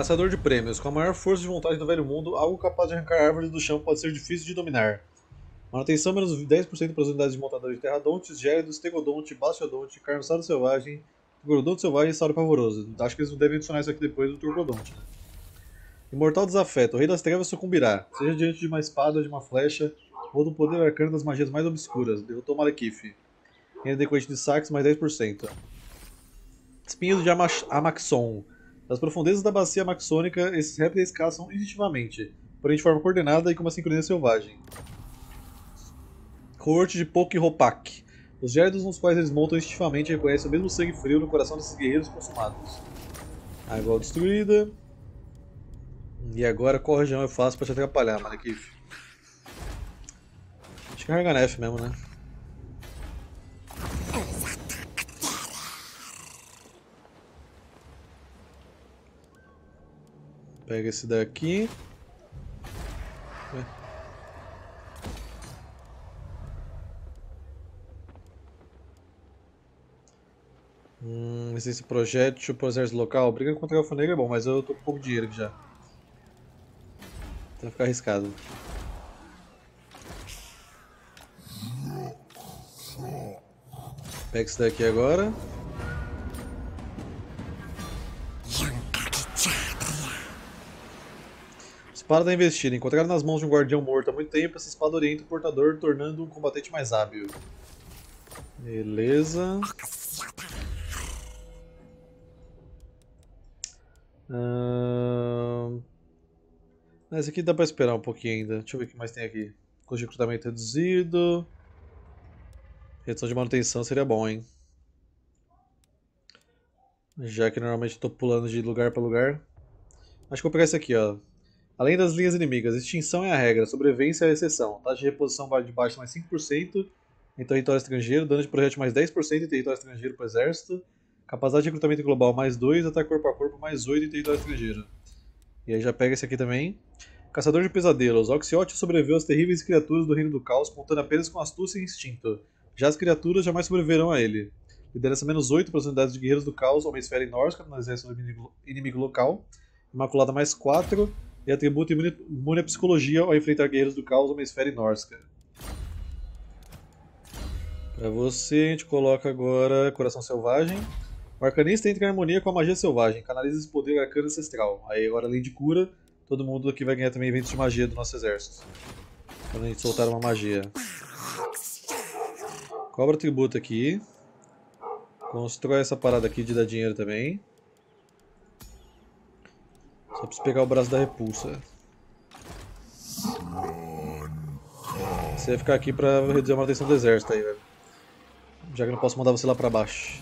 Caçador de prêmios. Com a maior força de vontade do velho mundo, algo capaz de arrancar árvores do chão pode ser difícil de dominar. Manutenção menos 10% para as unidades de montadores de Terradontes, Gélidos, Tegodonte, Bastiodonte, Carnoçado Selvagem, Gorodonte Selvagem e Sauro Pavoroso. Acho que eles devem adicionar isso aqui depois do Turcodonte. Né? Imortal Desafeto. O Rei das Trevas sucumbirá. Seja diante de uma espada, de uma flecha, ou do poder arcano das magias mais obscuras. Derrotou Malekith. Renda decorrente de saques mais 10%. Espinhos de Ama Amaxon. Das profundezas da bacia maxônica, esses répteis caçam instintivamente, porém de forma coordenada e com uma sincronia selvagem. Coorte de Pokropak. Os gerdos nos quais eles montam instintivamente reconhecem o mesmo sangue frio no coração desses guerreiros consumados. A igual destruída. E agora qual região eu faço pra te atrapalhar, Malekith? Acho que é Harganef mesmo, né? Pega esse daqui. Hum, esse projétil pro exército local. Briga contra a alfanegra é bom, mas eu tô com pouco dinheiro aqui já. Vai ficar arriscado. Pega esse daqui agora. Espada da investida. Encontrada nas mãos de um guardião morto há muito tempo, essa espada orienta o portador, tornando um combatente mais hábil. Beleza. Ahn, Esse aqui dá pra esperar um pouquinho ainda. Deixa eu ver o que mais tem aqui. Custo de recrutamento reduzido. Redução de manutenção seria bom, hein? Já que normalmente estou pulando de lugar para lugar. Acho que vou pegar esse aqui, ó. Além das linhas inimigas, extinção é a regra, sobrevivência é a exceção. Taxa de reposição de baixo mais 5% em território estrangeiro, dano de projétil mais 10% em território estrangeiro para o exército, capacidade de recrutamento global mais 2, ataque corpo a corpo mais 8 em território estrangeiro. E aí já pega esse aqui também. Caçador de pesadelos. Oxiote sobreviveu às terríveis criaturas do Reino do Caos, contando apenas com astúcia e instinto. Já as criaturas jamais sobreviverão a ele. Liderança menos 8 para as unidades de guerreiros do caos, uma esfera Norska, no exército do inimigo, inimigo local. Imaculada mais 4 e atributo imune, à psicologia ao enfrentar guerreiros do caos, uma esfera em Norska. Para você, a gente coloca agora Coração Selvagem. O arcanista entra em harmonia com a magia selvagem, canaliza esse poder arcano ancestral. Aí agora, além de cura, todo mundo aqui vai ganhar também eventos de magia do nosso exército. Quando a gente soltar uma magia. Cobra tributo aqui. Constrói essa parada aqui de dar dinheiro também. Só preciso pegar o braço da repulsa. Você vai ficar aqui pra reduzir a manutenção do exército aí, velho. Já que não posso mandar você lá pra baixo.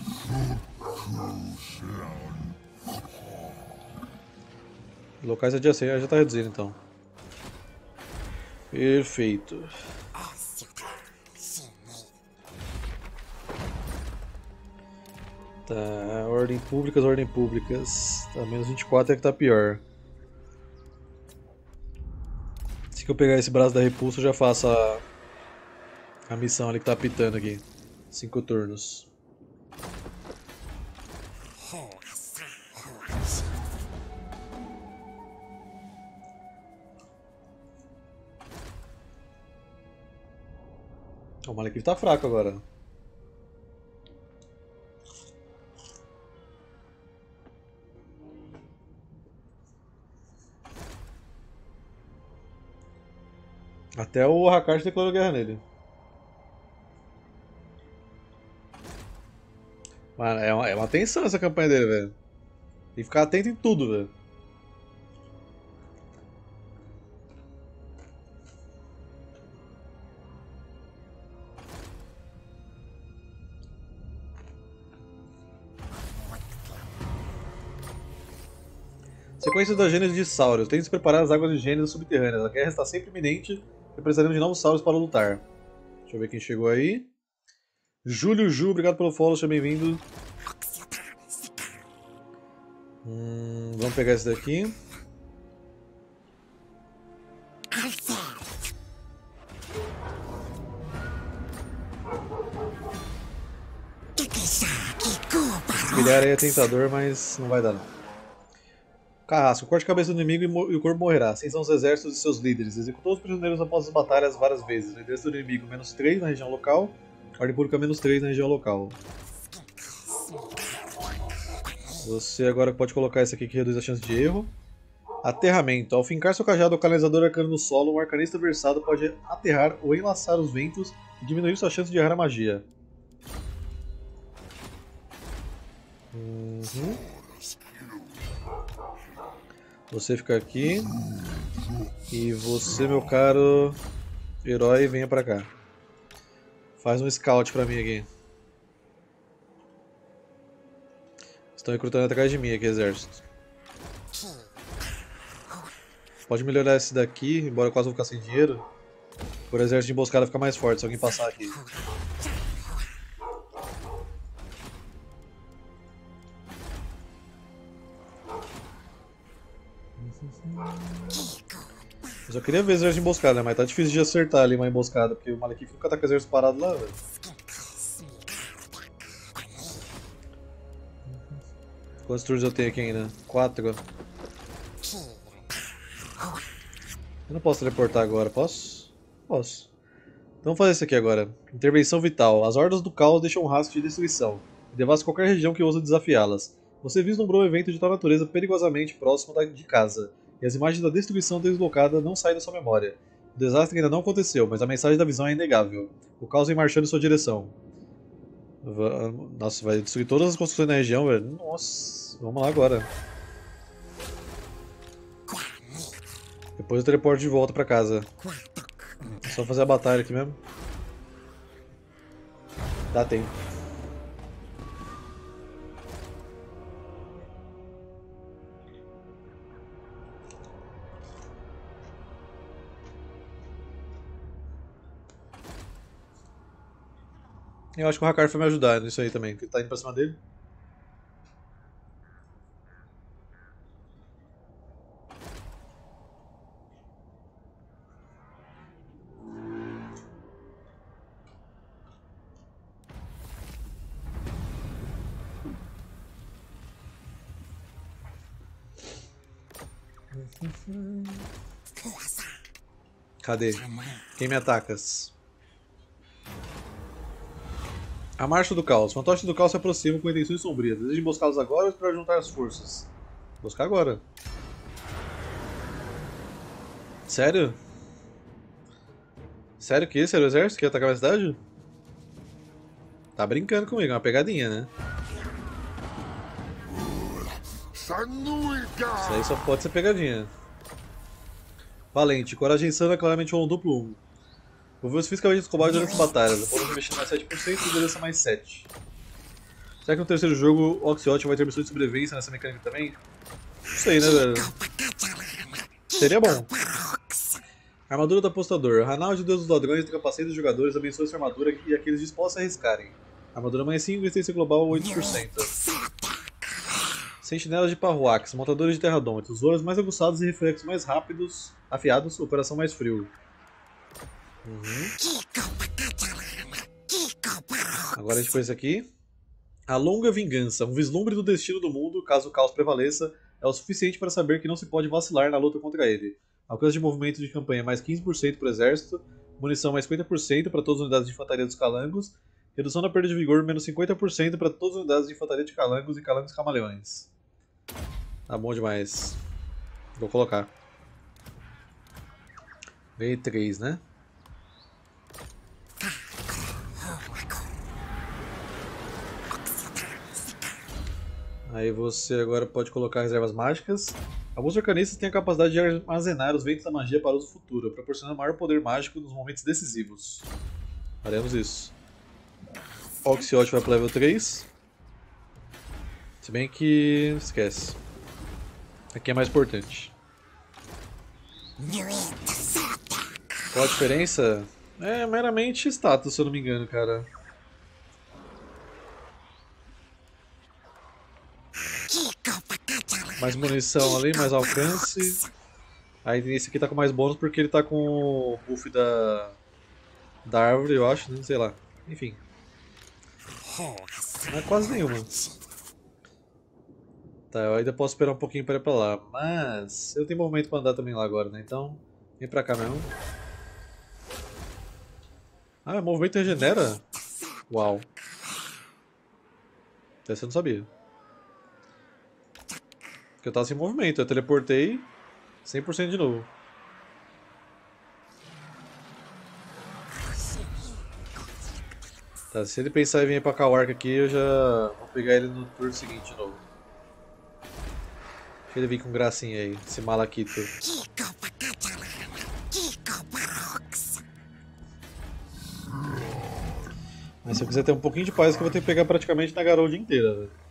Locais adjacentes, já tá reduzindo então. Perfeito. Tá, ordem públicas, ordem públicas. Tá, menos 24 é que tá pior. Se eu pegar esse braço da repulsa, eu já faço a, a missão ali que tá apitando aqui. Cinco turnos. O Malekith tá fraco agora. Até o Hakashi declarou guerra nele. Mano, é uma, é uma tensão essa campanha dele, velho. Tem que ficar atento em tudo, velho. Sequência da Gênesis de Sauros. Tem que se preparar as águas de Gênesis subterrâneas. A guerra está sempre iminente e precisaremos de novos Sauros para lutar. Deixa eu ver quem chegou aí. Júlio Ju, obrigado pelo follow, seja bem-vindo. Hum, vamos pegar esse daqui. Pilhar aí é tentador, mas não vai dar não. Carrasco, corte a cabeça do inimigo e, e o corpo morrerá. Assim são os exércitos de seus líderes. Executou os prisioneiros após as batalhas várias vezes. Liderança do inimigo menos 3 na região local. Ordem pública menos 3 na região local. Você agora pode colocar esse aqui que reduz a chance de erro. Aterramento. Ao fincar seu cajado ou canalizador arcano no solo, um arcanista versado pode aterrar ou enlaçar os ventos e diminuir sua chance de errar a magia. Uhum. Você fica aqui. E você, meu caro herói, venha pra cá. Faz um scout pra mim aqui. Estão recrutando atrás de mim aqui, exército. Pode melhorar esse daqui, embora eu quase vou ficar sem dinheiro. Por exército de emboscada ficar mais forte se alguém passar aqui. Eu só queria ver exército de emboscada, né? Mas tá difícil de acertar ali uma emboscada, porque o Malekith nunca tá com exército parado lá, velho. Quantos turnos eu tenho aqui ainda? Quatro. Eu não posso teleportar agora, posso? Posso. Então vamos fazer isso aqui agora. Intervenção vital. As hordas do caos deixam um rastro de destruição e devastam qualquer região que ouse desafiá-las. Você vislumbrou um evento de tal natureza perigosamente próximo de casa, e as imagens da destruição deslocada não saem da sua memória. O desastre ainda não aconteceu, mas a mensagem da visão é inegável. O caos vem marchando em sua direção. Nossa, vai destruir todas as construções na região, velho. Nossa, vamos lá agora. Depois eu teleporto de volta pra casa. É só fazer a batalha aqui mesmo. Dá tempo. Eu acho que o Hakar foi me ajudar nisso aí também, porque tá indo pra cima dele. Cadê? Quem me atacas? A Marcha do Caos. Fantoche do Caos se aproxima com intenções sombrias. Deseja emboscá-los agora ou esperar juntar as forças? Buscar agora. Sério? Sério que esse era o exército que ia atacar a cidade? Tá brincando comigo, é uma pegadinha, né? Isso aí só pode ser pegadinha. Valente, coragem insana claramente rola um duplo 1. Moveu-se fisicamente nos combates durante as batalhas, bônus investindo mais 7% e liderança mais 7. Será que no terceiro jogo o Oxyot vai ter missão de sobrevivência nessa mecânica também? Não sei, né, velho? Seria bom. Armadura do apostador. Ranaldi, deus dos ladrões, do capacete dos jogadores, abençoa sua armadura e aqueles dispostos a arriscarem. Armadura mais 5, resistência global 8%. Sentinelas de Parruax, montadores de terradômetros, olhos mais aguçados e reflexos mais rápidos, afiados, operação mais frio. Uhum. Agora a gente põe isso aqui. A longa vingança, um vislumbre do destino do mundo, caso o caos prevaleça, é o suficiente para saber que não se pode vacilar na luta contra ele. Alcance de movimento de campanha mais 15% para o exército, munição mais 50% para todas as unidades de infantaria dos calangos, redução da perda de vigor menos 50% para todas as unidades de infantaria de calangos e calangos camaleões. Tá bom demais. Vou colocar. Ganhei 3, né? Aí você agora pode colocar reservas mágicas. Alguns arcanistas têm a capacidade de armazenar os ventos da magia para uso futuro, proporcionando maior poder mágico nos momentos decisivos. Faremos isso. Oxyot vai para level 3. Se bem que. esquece. Aqui é mais importante. Qual a diferença? É meramente status, se eu não me engano, cara. Mais munição ali, mais alcance. Aí esse aqui tá com mais bônus porque ele tá com o buff da. da árvore, eu acho, né? Sei lá. Enfim. Não é quase nenhuma. Tá, eu ainda posso esperar um pouquinho pra ir pra lá. Mas eu tenho movimento pra andar também lá agora, né? Então, vem pra cá mesmo. Ah, movimento regenera? Uau. Essa eu não sabia. Porque eu tava sem movimento, eu teleportei 100% de novo. Tá, se ele pensar em vir pra arco aqui, eu já vou pegar ele no turno seguinte de novo. Ele vem com gracinha aí, esse malaquito. Mas se eu quiser ter um pouquinho de paz, que eu vou ter que pegar praticamente na garoa inteira, velho.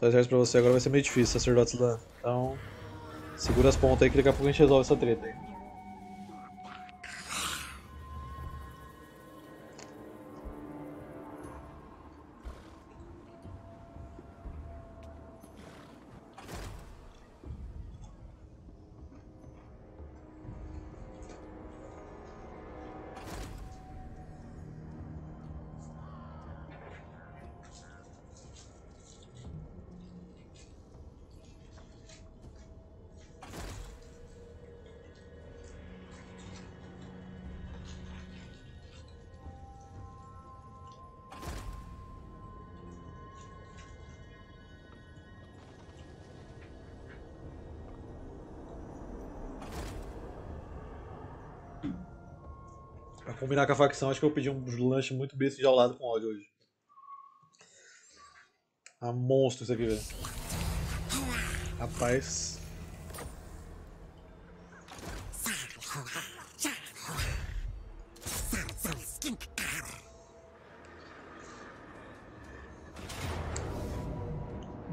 Montar exército pra você agora vai ser meio difícil, sacerdotes lá. Então, segura as pontas aí que daqui a pouco a gente resolve essa treta aí. Pra combinar com a facção, acho que eu pedi um lanche muito besta de com ódio hoje. Ah, monstro isso aqui, velho. Rapaz.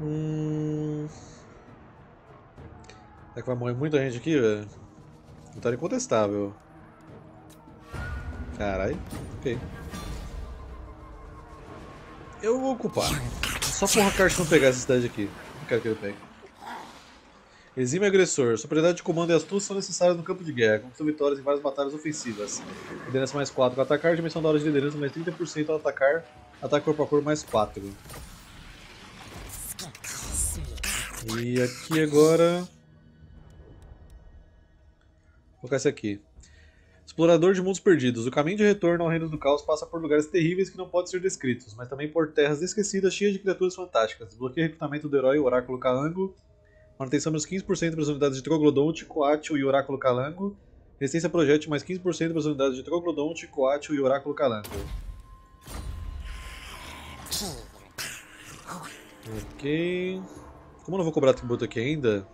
Hum... Será que vai morrer muita gente aqui, velho? Vitória incontestável. Caralho, ok. Eu vou ocupar. Só pro Hakart não pegar essa cidade aqui. Não quero que ele pegue. Exime agressor. Superioridade de comando e astúcia são necessárias no campo de guerra. Conquistou vitórias em várias batalhas ofensivas. Liderança mais 4 ao atacar. Dimensão da hora de liderança mais 30% ao atacar. Ataque corpo a corpo mais 4. E aqui agora... Vou colocar esse aqui. Explorador de mundos perdidos. O caminho de retorno ao reino do caos passa por lugares terríveis que não podem ser descritos, mas também por terras esquecidas cheias de criaturas fantásticas. Desbloqueia recrutamento do herói Oráculo Calango. Manutenção menos 15% para as unidades de Troglodonte, Coatio e Oráculo Calango. Resistência projétil mais 15% para as unidades de Troglodonte, Coatio e Oráculo Calango. Ok. Como eu não vou cobrar tributo aqui ainda...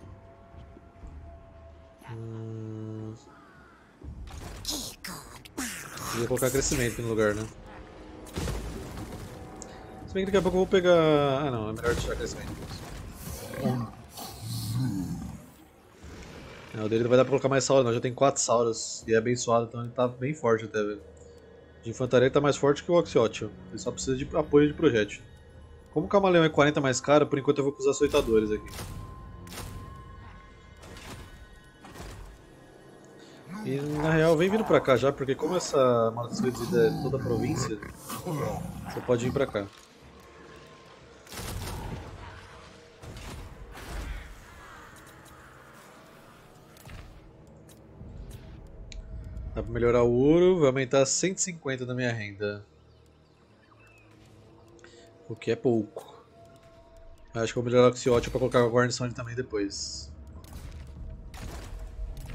Hum... Podia colocar crescimento no lugar, né? Se bem que daqui a pouco eu vou pegar... Ah não, é melhor deixar crescimento. Não, o dele não vai dar pra colocar mais sauras não, já tem 4 sauras e é abençoado, então ele tá bem forte até, velho. De infantaria ele tá mais forte que o Oxyotio, ele só precisa de apoio de projétil. Como o camaleão é 40 mais caro, por enquanto eu vou com os açoitadores aqui. E na real, vem vindo pra cá já, porque como essa manutenção reduzida é toda a província, você pode vir pra cá. Dá pra melhorar o ouro, vai aumentar 150 da minha renda. O que é pouco. Acho que vou melhorar o Oxyótio pra colocar a guarnição ali também depois.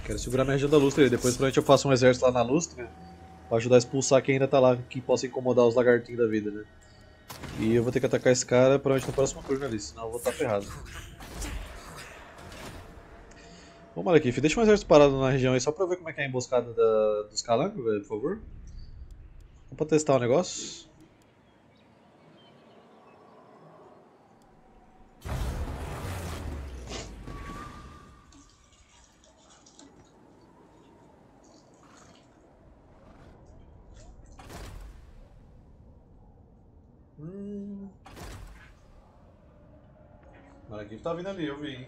Quero segurar minha região da lustra aí. Depois provavelmente eu faço um exército lá na lustra pra ajudar a expulsar quem ainda tá lá, que possa incomodar os lagartinhos da vida, né? E eu vou ter que atacar esse cara provavelmente no próximo turno ali, senão eu vou estar ferrado. Vamos olha aqui, deixa um exército parado na região aí só pra ver como é que é a emboscada da, dos calangos, por favor. Vamos pra testar o negócio. Tá vindo ali, eu vi,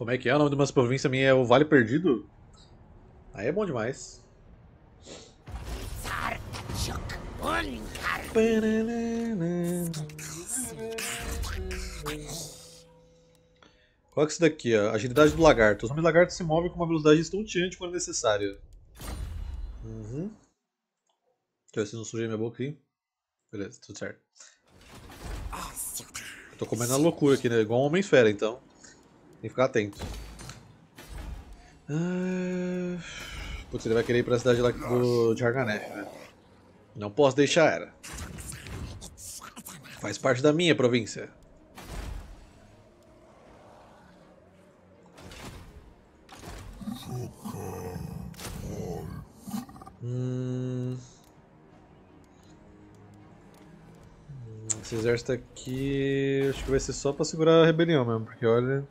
Como é que é? O nome de uma província minha é o Vale Perdido? Aí é bom demais. Qual é esse daqui, ó? Agilidade do lagarto. Os homens lagartos se movem com uma velocidade estonteante quando necessário. Uhum. Deixa eu ver se não sujei minha boca aqui. Beleza, tudo certo. Tô comendo a loucura aqui, né? Igual um Homem-Esfera, então. Tem que ficar atento. Ah... Putz, ele vai querer ir pra cidade lá do, de Arganef, né? Não posso deixar ela. Faz parte da minha província. Hum... Esse exército aqui acho que vai ser só pra segurar a rebelião mesmo, porque olha.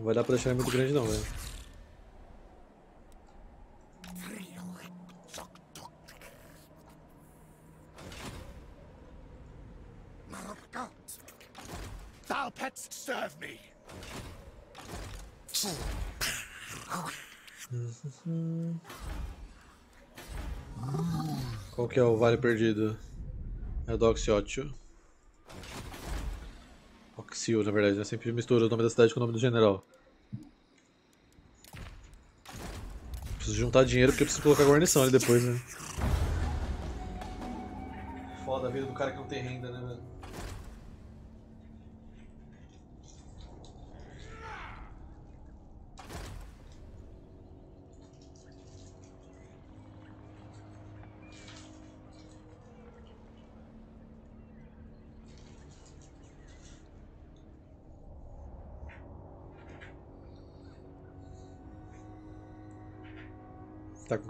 Não vai dar pra deixar ele muito grande não, velho. Pets serve. Qual que é o vale perdido? É o do Oxio, na verdade, né? Sempre mistura o nome da cidade com o nome do general. Preciso juntar dinheiro porque preciso colocar guarnição ali depois, né? Foda a vida do cara que não tem renda, né, velho?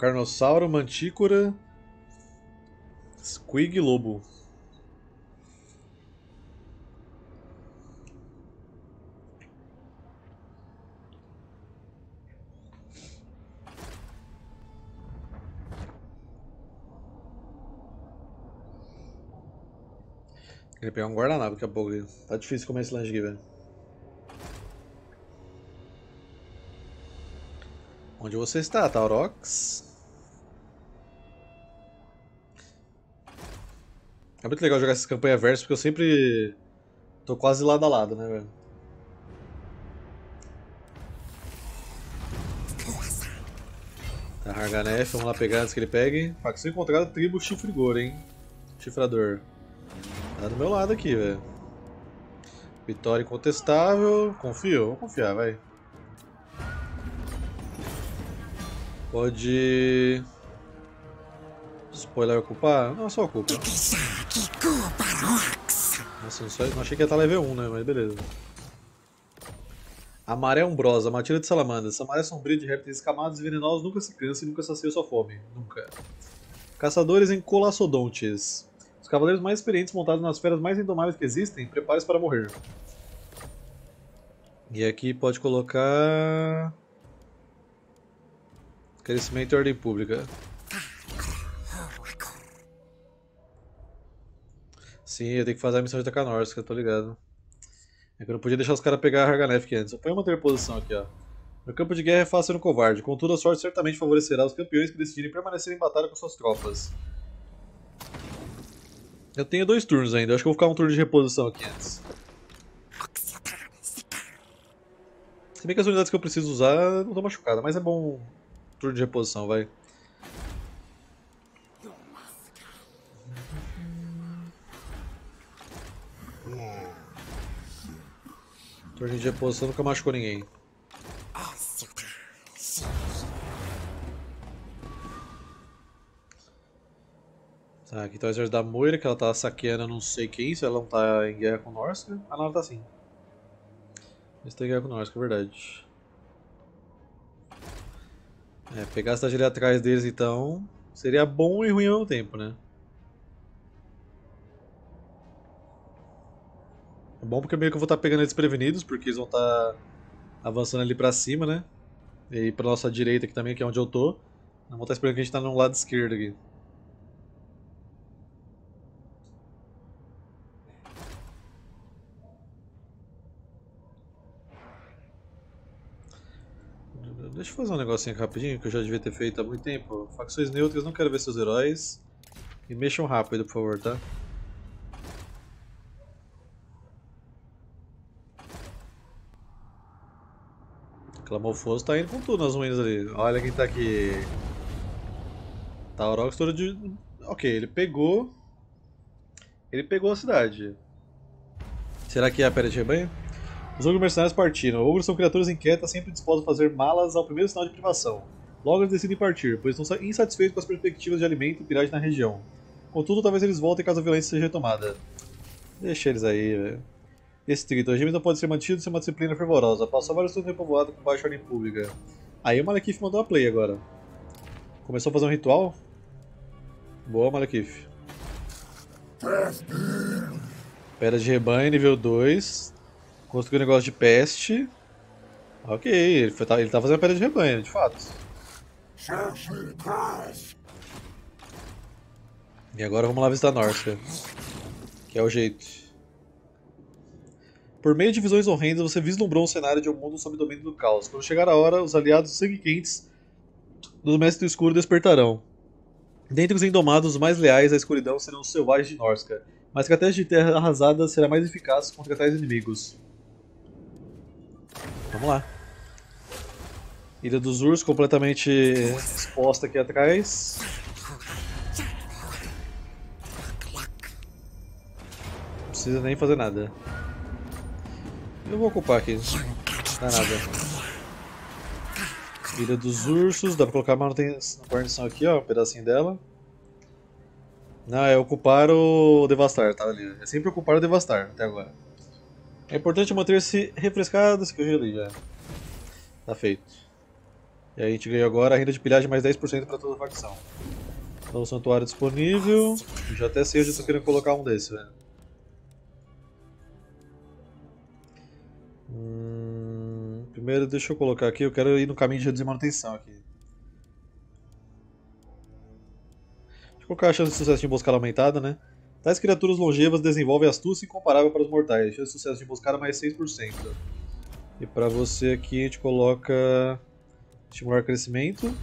Carnossauro, Mantícora, Squig e Lobo. Queria pegar um guardanapo daqui a pouco. Tá difícil comer esse lanche aqui, velho. Onde você está, Taurox? É muito legal jogar essa campanha versus porque eu sempre tô quase lado a lado, né, velho? Tá, Harganef, vamos lá pegar antes que ele pegue. Facção encontrada, tribo Chifrigor, hein? Chifrador. Tá do meu lado aqui, velho. Vitória incontestável. Confio? Vou confiar, vai. Pode. Spoiler ocupar? Não, só ocupa. Nossa, não, só, não achei que ia estar level 1, né? Mas beleza. A maré umbrosa, matilha de salamandra. Essa maré sombria de répteis escamados e venenosos nunca se cansa e nunca sacia sua fome. Nunca. Caçadores em colassodontes. Os cavaleiros mais experientes montados nas feras mais indomáveis que existem, prepare-se para morrer. E aqui pode colocar... Crescimento e ordem pública. Sim, eu tenho que fazer a missão de Tacanorsk, eu tô ligado. É que eu não podia deixar os caras pegar a Harganef antes. Ponho manter posição aqui, ó. No campo de guerra é fácil ser um covarde, contudo a sorte certamente favorecerá os campeões que decidirem permanecer em batalha com suas tropas. Eu tenho dois turnos ainda, acho que vou ficar um turno de reposição aqui antes. Se bem que as unidades que eu preciso usar não estão machucadas, mas é bom um turno de reposição, vai. Turno de reposição nunca machucou ninguém. Tá, aqui tá o exército da Moira, que ela tá saqueando não sei quem, se ela não tá em guerra com Norska. Ah não, ela tá sim. Eles estão em guerra com Norska, é verdade. É, pegar a cidade ali atrás deles então seria bom e ruim ao mesmo tempo, né? É bom porque meio que eu vou estar pegando eles prevenidos, porque eles vão estar avançando ali pra cima, né? E pra nossa direita aqui também, que é onde eu tô. Não vou estar esperando que a gente tá no lado esquerdo aqui. deixa eu fazer um negocinho aqui rapidinho que eu já devia ter feito há muito tempo. Facções neutras, não quero ver seus heróis. E mexam rápido, por favor, tá? Clamorfoso tá indo com tudo nas ruínas ali. Olha quem tá aqui. Taurox todo de. Ok, ele pegou. Ele pegou a cidade. Será que é a pele de rebanho? Os ogros mercenários partiram. Ogros são criaturas inquietas, sempre dispostas a fazer malas ao primeiro sinal de privação. Logo eles decidem partir, pois estão insatisfeitos com as perspectivas de alimento e piragem na região. Contudo, talvez eles voltem caso a violência seja retomada. Deixa eles aí, velho. Estrito. O regime não pode ser mantido sem uma disciplina fervorosa. Passou vários turnos repovoados com baixa ordem pública. Aí o Malekith mandou a play agora. Começou a fazer um ritual? Boa, Malekith. Pedra de rebanho, nível 2. Construiu um negócio de peste. Ok, ele, foi, tá, ele tá fazendo a pedra de rebanho, de fato. E agora vamos lá visitar Norcia. Que é o jeito. Por meio de visões horrendas, você vislumbrou um cenário de um mundo sob domínio do caos. Quando chegar a hora, os aliados sangue-quentes dos Mestres do Escuro despertarão. Dentre os indomados, os mais leais à escuridão serão os selvagens de Norska, mas que a teste de terra arrasada será mais eficaz contra tais inimigos. Vamos lá. Ilha dos Ursos completamente exposta aqui atrás. Não precisa nem fazer nada. Eu vou ocupar aqui. Não dá nada. Ilha dos Ursos, dá pra colocar manutenção, guarnição aqui, ó, um pedacinho dela. Não, é ocupar o Devastar, tá ali. É sempre ocupar o Devastar até agora. É importante manter-se refrescado, esse que eu já li já. Tá feito. E aí a gente ganhou agora a renda de pilhagem mais 10% para toda a facção. Então santuário disponível. Já até sei onde eu tô querendo colocar um desses, velho. Hum, primeiro deixa eu colocar aqui, eu quero ir no caminho de manutenção aqui. Deixa eu colocar a chance de sucesso de emboscada aumentada, né? Tais criaturas longevas desenvolvem astúcia incomparável para os mortais. Chance de sucesso de emboscada mais 6%. E para você aqui a gente coloca estimular crescimento.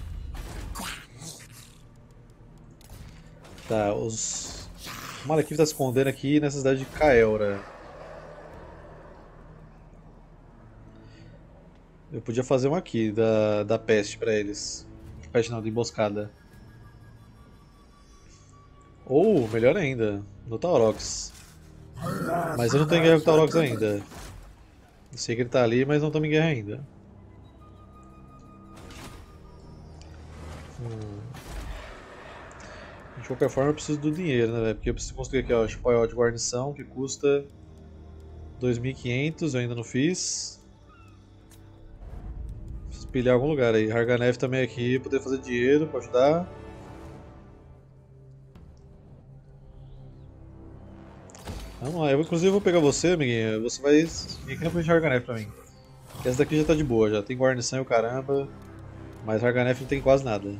Tá, os... O Malekith está se escondendo aqui nessa cidade de Kaelra. Eu podia fazer um aqui, da, da peste para eles. Peste não, da emboscada. Ou, melhor ainda, no Taurox. Mas eu não tenho guerra com o Taurox ainda. Eu sei que ele tá ali, mas não estamos em guerra ainda. Hum. De qualquer forma eu preciso do dinheiro, né, Porque eu preciso construir aqui, ó, spoil de guarnição, que custa 2.500, eu ainda não fiz. Pilhar algum lugar aí. Harganev também aqui, poder fazer dinheiro para ajudar. Vamos lá, eu inclusive vou pegar você, amiguinho. Você vai vir aqui na frente de Harganef pra mim. Essa daqui já tá de boa, já tem guarnição e o caramba. Mas Harganef não tem quase nada.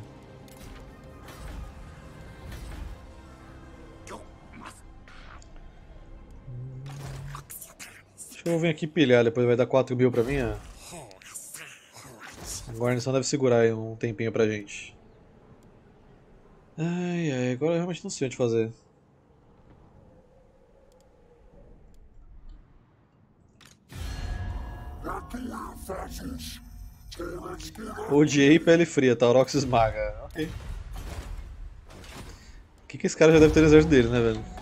Que eu vir aqui pilhar, depois vai dar 4 mil pra mim, ó. Guarnição deve segurar aí um tempinho pra gente. Ai ai, agora eu realmente não sei onde fazer. Odiei pele fria, Taurox esmaga. Ok. O que, que esse cara já deve ter no exército dele, né, velho?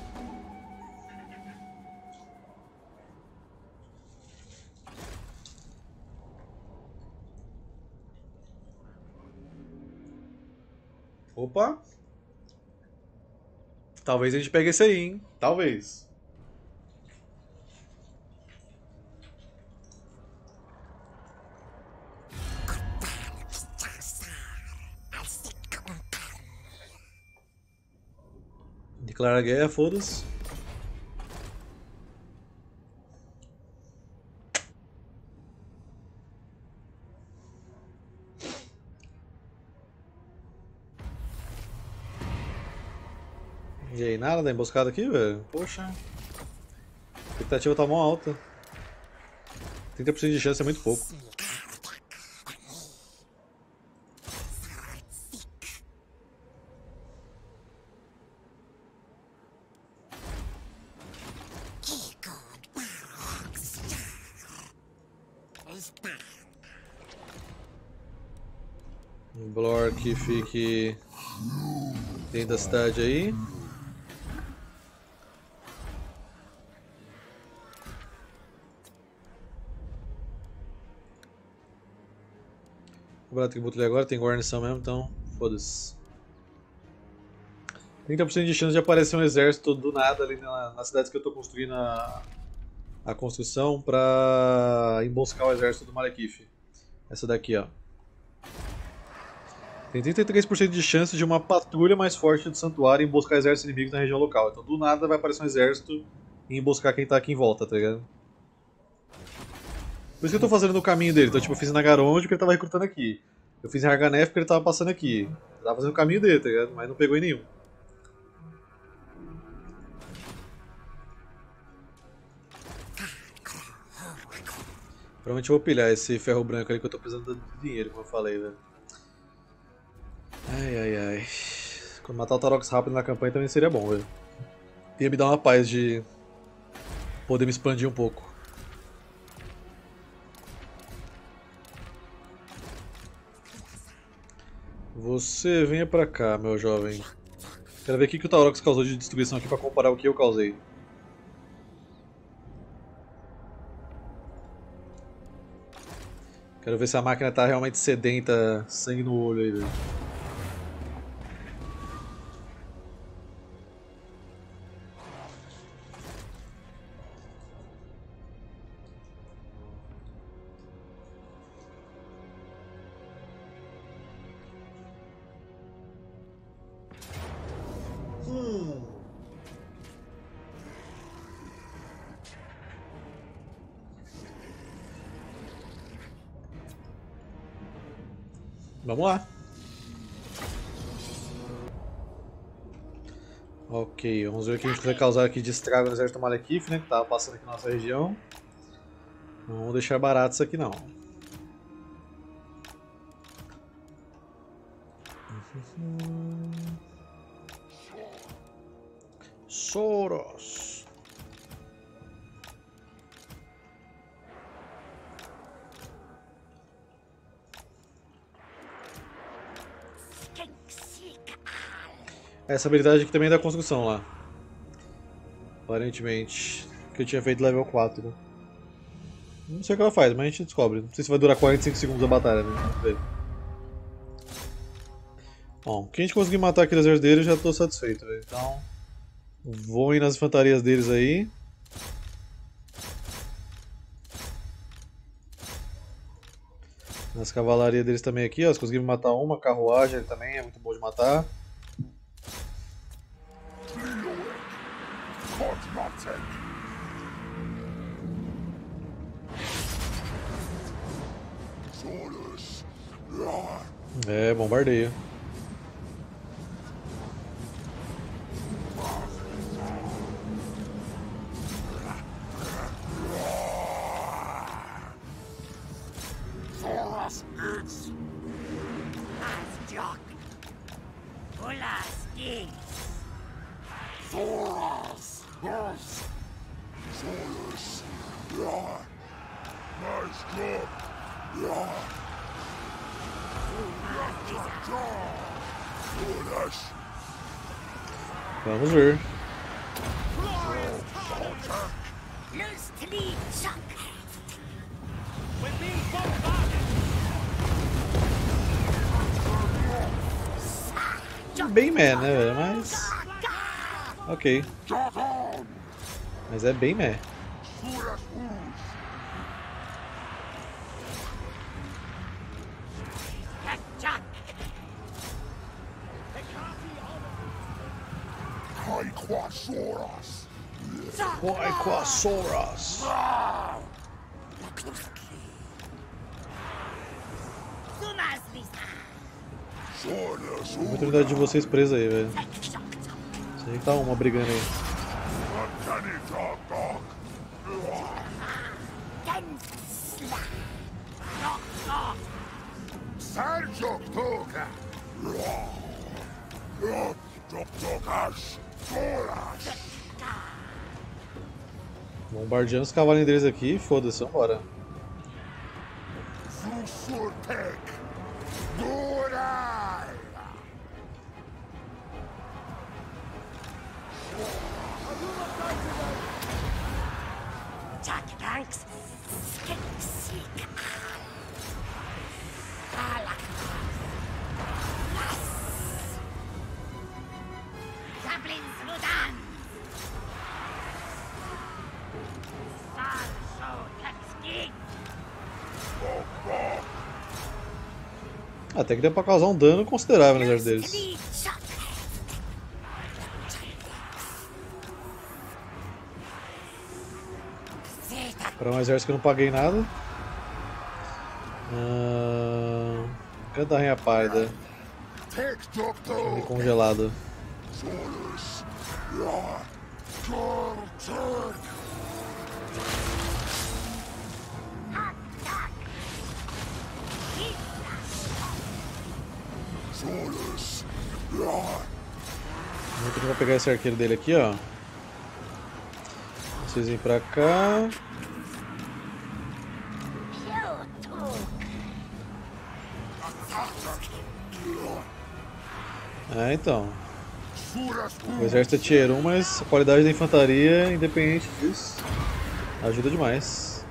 Talvez a gente pegue esse aí, hein? Talvez. Declarar guerra, foda-se. E aí, nada tá da emboscada aqui, velho? Poxa. A expectativa tá mó alta. 30% de chance é muito pouco. Blor que fique dentro da cidade aí. Cobrar tributo ali agora, tem guarnição mesmo, então foda-se. 30% de chance de aparecer um exército do nada ali na, nas cidades que eu estou construindo a, a construção para emboscar o exército do Malekith. Essa daqui, ó. Tem 33% de chance de uma patrulha mais forte do santuário emboscar exércitos inimigos na região local. Então do nada vai aparecer um exército e emboscar quem tá aqui em volta, tá ligado? Por isso que eu tô fazendo no caminho dele. Então tipo, eu fiz em Nagaronde porque ele tava recrutando aqui. Eu fiz em Arganef porque ele tava passando aqui. Eu tava fazendo o caminho dele, tá ligado? Mas não pegou em nenhum. Provavelmente eu vou pilhar esse ferro branco ali que eu tô precisando de dinheiro, como eu falei, velho. Ai, ai, ai. Quando matar o Tarox rápido na campanha também seria bom, velho. Ia me dar uma paz de poder me expandir um pouco. Você venha pra cá, meu jovem. Quero ver o que, que o Taurox causou de destruição aqui pra comparar o que eu causei. Quero ver se a máquina tá realmente sedenta, sangue no olho aí, velho. Vamos lá. Ok, vamos ver o que a gente vai causar aqui de estrago no exército Malekith, né? Que tava passando aqui na nossa região. Não vamos deixar barato isso aqui não. Essa habilidade aqui também é da construção lá. Aparentemente. Que eu tinha feito level 4. Né? Não sei o que ela faz, mas a gente descobre. Não sei se vai durar 45 segundos a batalha, né? Vamos ver. Bom, quem a gente conseguir matar aquele exército dele, eu já estou satisfeito. Véio. Então, voem nas infantarias deles aí. Nas cavalarias deles também aqui, ó. Se conseguimos matar uma, carruagem ele também é muito bom de matar. É, bombardeio. Vamos ver. Bem meh, né, velho? Mas. Ok. Mas é bem meh. Quasoras. Quasoras. A oportunidade de vocês presa aí, velho. Você aí tá uma brigando aí. Sergio Toga. Togas. Bombardeando os cavalinhos deles aqui, foda-se, vambora. Susurtek. Até que deu pra causar um dano considerável no exército deles. Para um exército que eu não paguei nada. Ah, Cadê a rainha Me Doctor. congelado. Vou pegar esse arqueiro dele aqui, ó. Vocês vêm pra cá. É, então. O exército é tier 1, mas a qualidade da infantaria, independente disso, ajuda demais.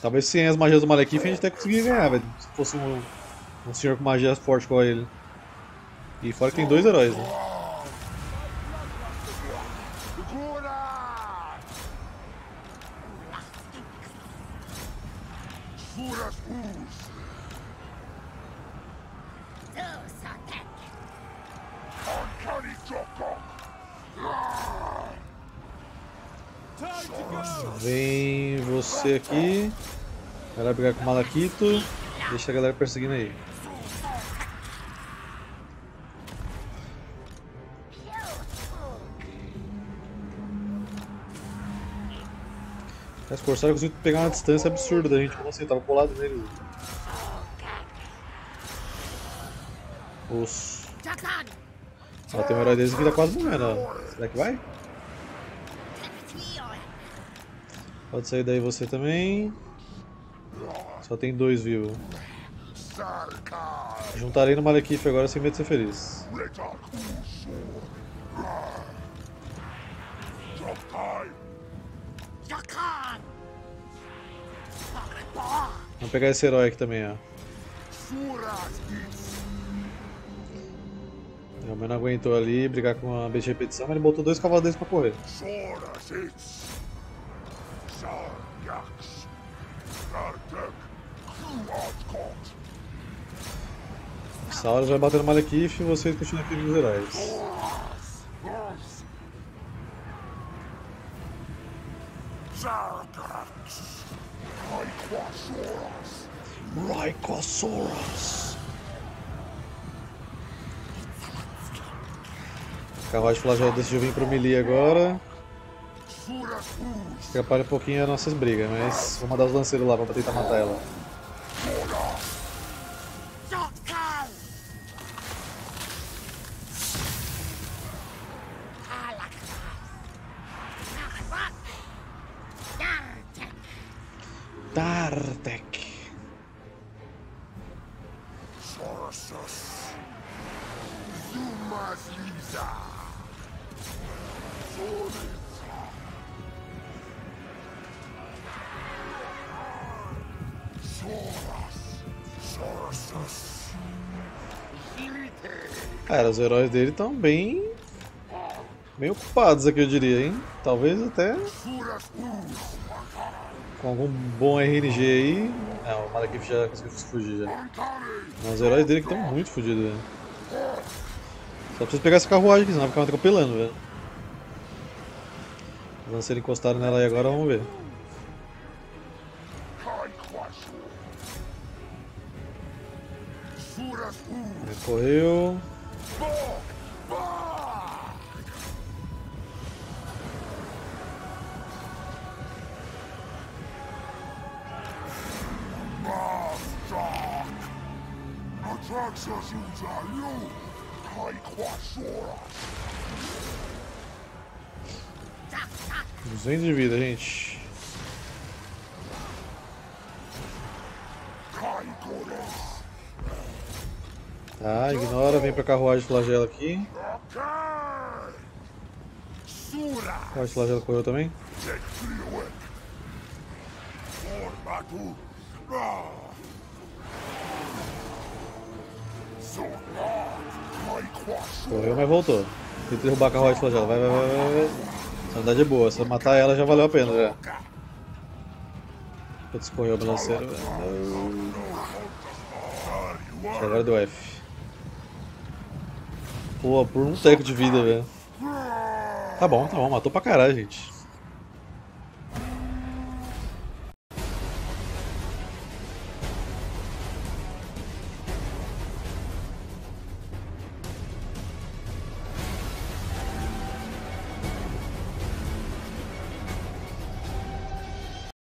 Talvez sem as magias do Malekith a gente até conseguiria ganhar, velho. Se fosse um, um senhor com magias forte igual ele. E fora que tem dois heróis, né? Gurai. Suras Us. Zosotek. Uncanny Doctor. Vem você aqui. Vai lá brigar com o Malakito. Deixa a galera perseguindo aí. Os Corsários conseguiram pegar uma distância absurda da gente. Como assim? Tava colado nele. Os... Ó, tem um herói deles que tá quase morrendo. Será que vai? Pode sair daí você também. Só tem dois vivos. Juntarei no Malekith agora sem medo de ser feliz. Vamos pegar esse herói aqui também, ó. O meu não aguentou ali brigar com a de repetição, mas ele botou dois cavaleiros pra correr. Sauros vai bater no Malekith e vocês continuam aqui nos heróis. Rhycosaurus! Carruagem flagelo decidiu vir pro melee agora. Atrapalha um pouquinho as nossas brigas, mas vou mandar os lanceiros lá pra tentar matar ela. Cara, os heróis dele estão bem. bem ocupados aqui, eu diria, hein? Talvez até com algum bom RNG aí. Não, o Malekith já conseguiu fugir já. Mas os heróis dele que estão muito fodidos, velho. Só preciso pegar essa carruagem aqui, senão vai ficar me atropelando, velho. Os lanceiros encostaram nela aí agora, vamos ver. Ele correu. Carruagem flagelo correu também. Correu, mas voltou. Que derrubar a carruagem flagelo. Vai, vai, vai, vai, vai. Só andar de boa. Se eu matar ela já valeu a pena já. Putz, correu o balanceiro. Agora deu F. Pô, por um teco de vida, velho. Tá bom, tá bom. Matou pra caralho, gente.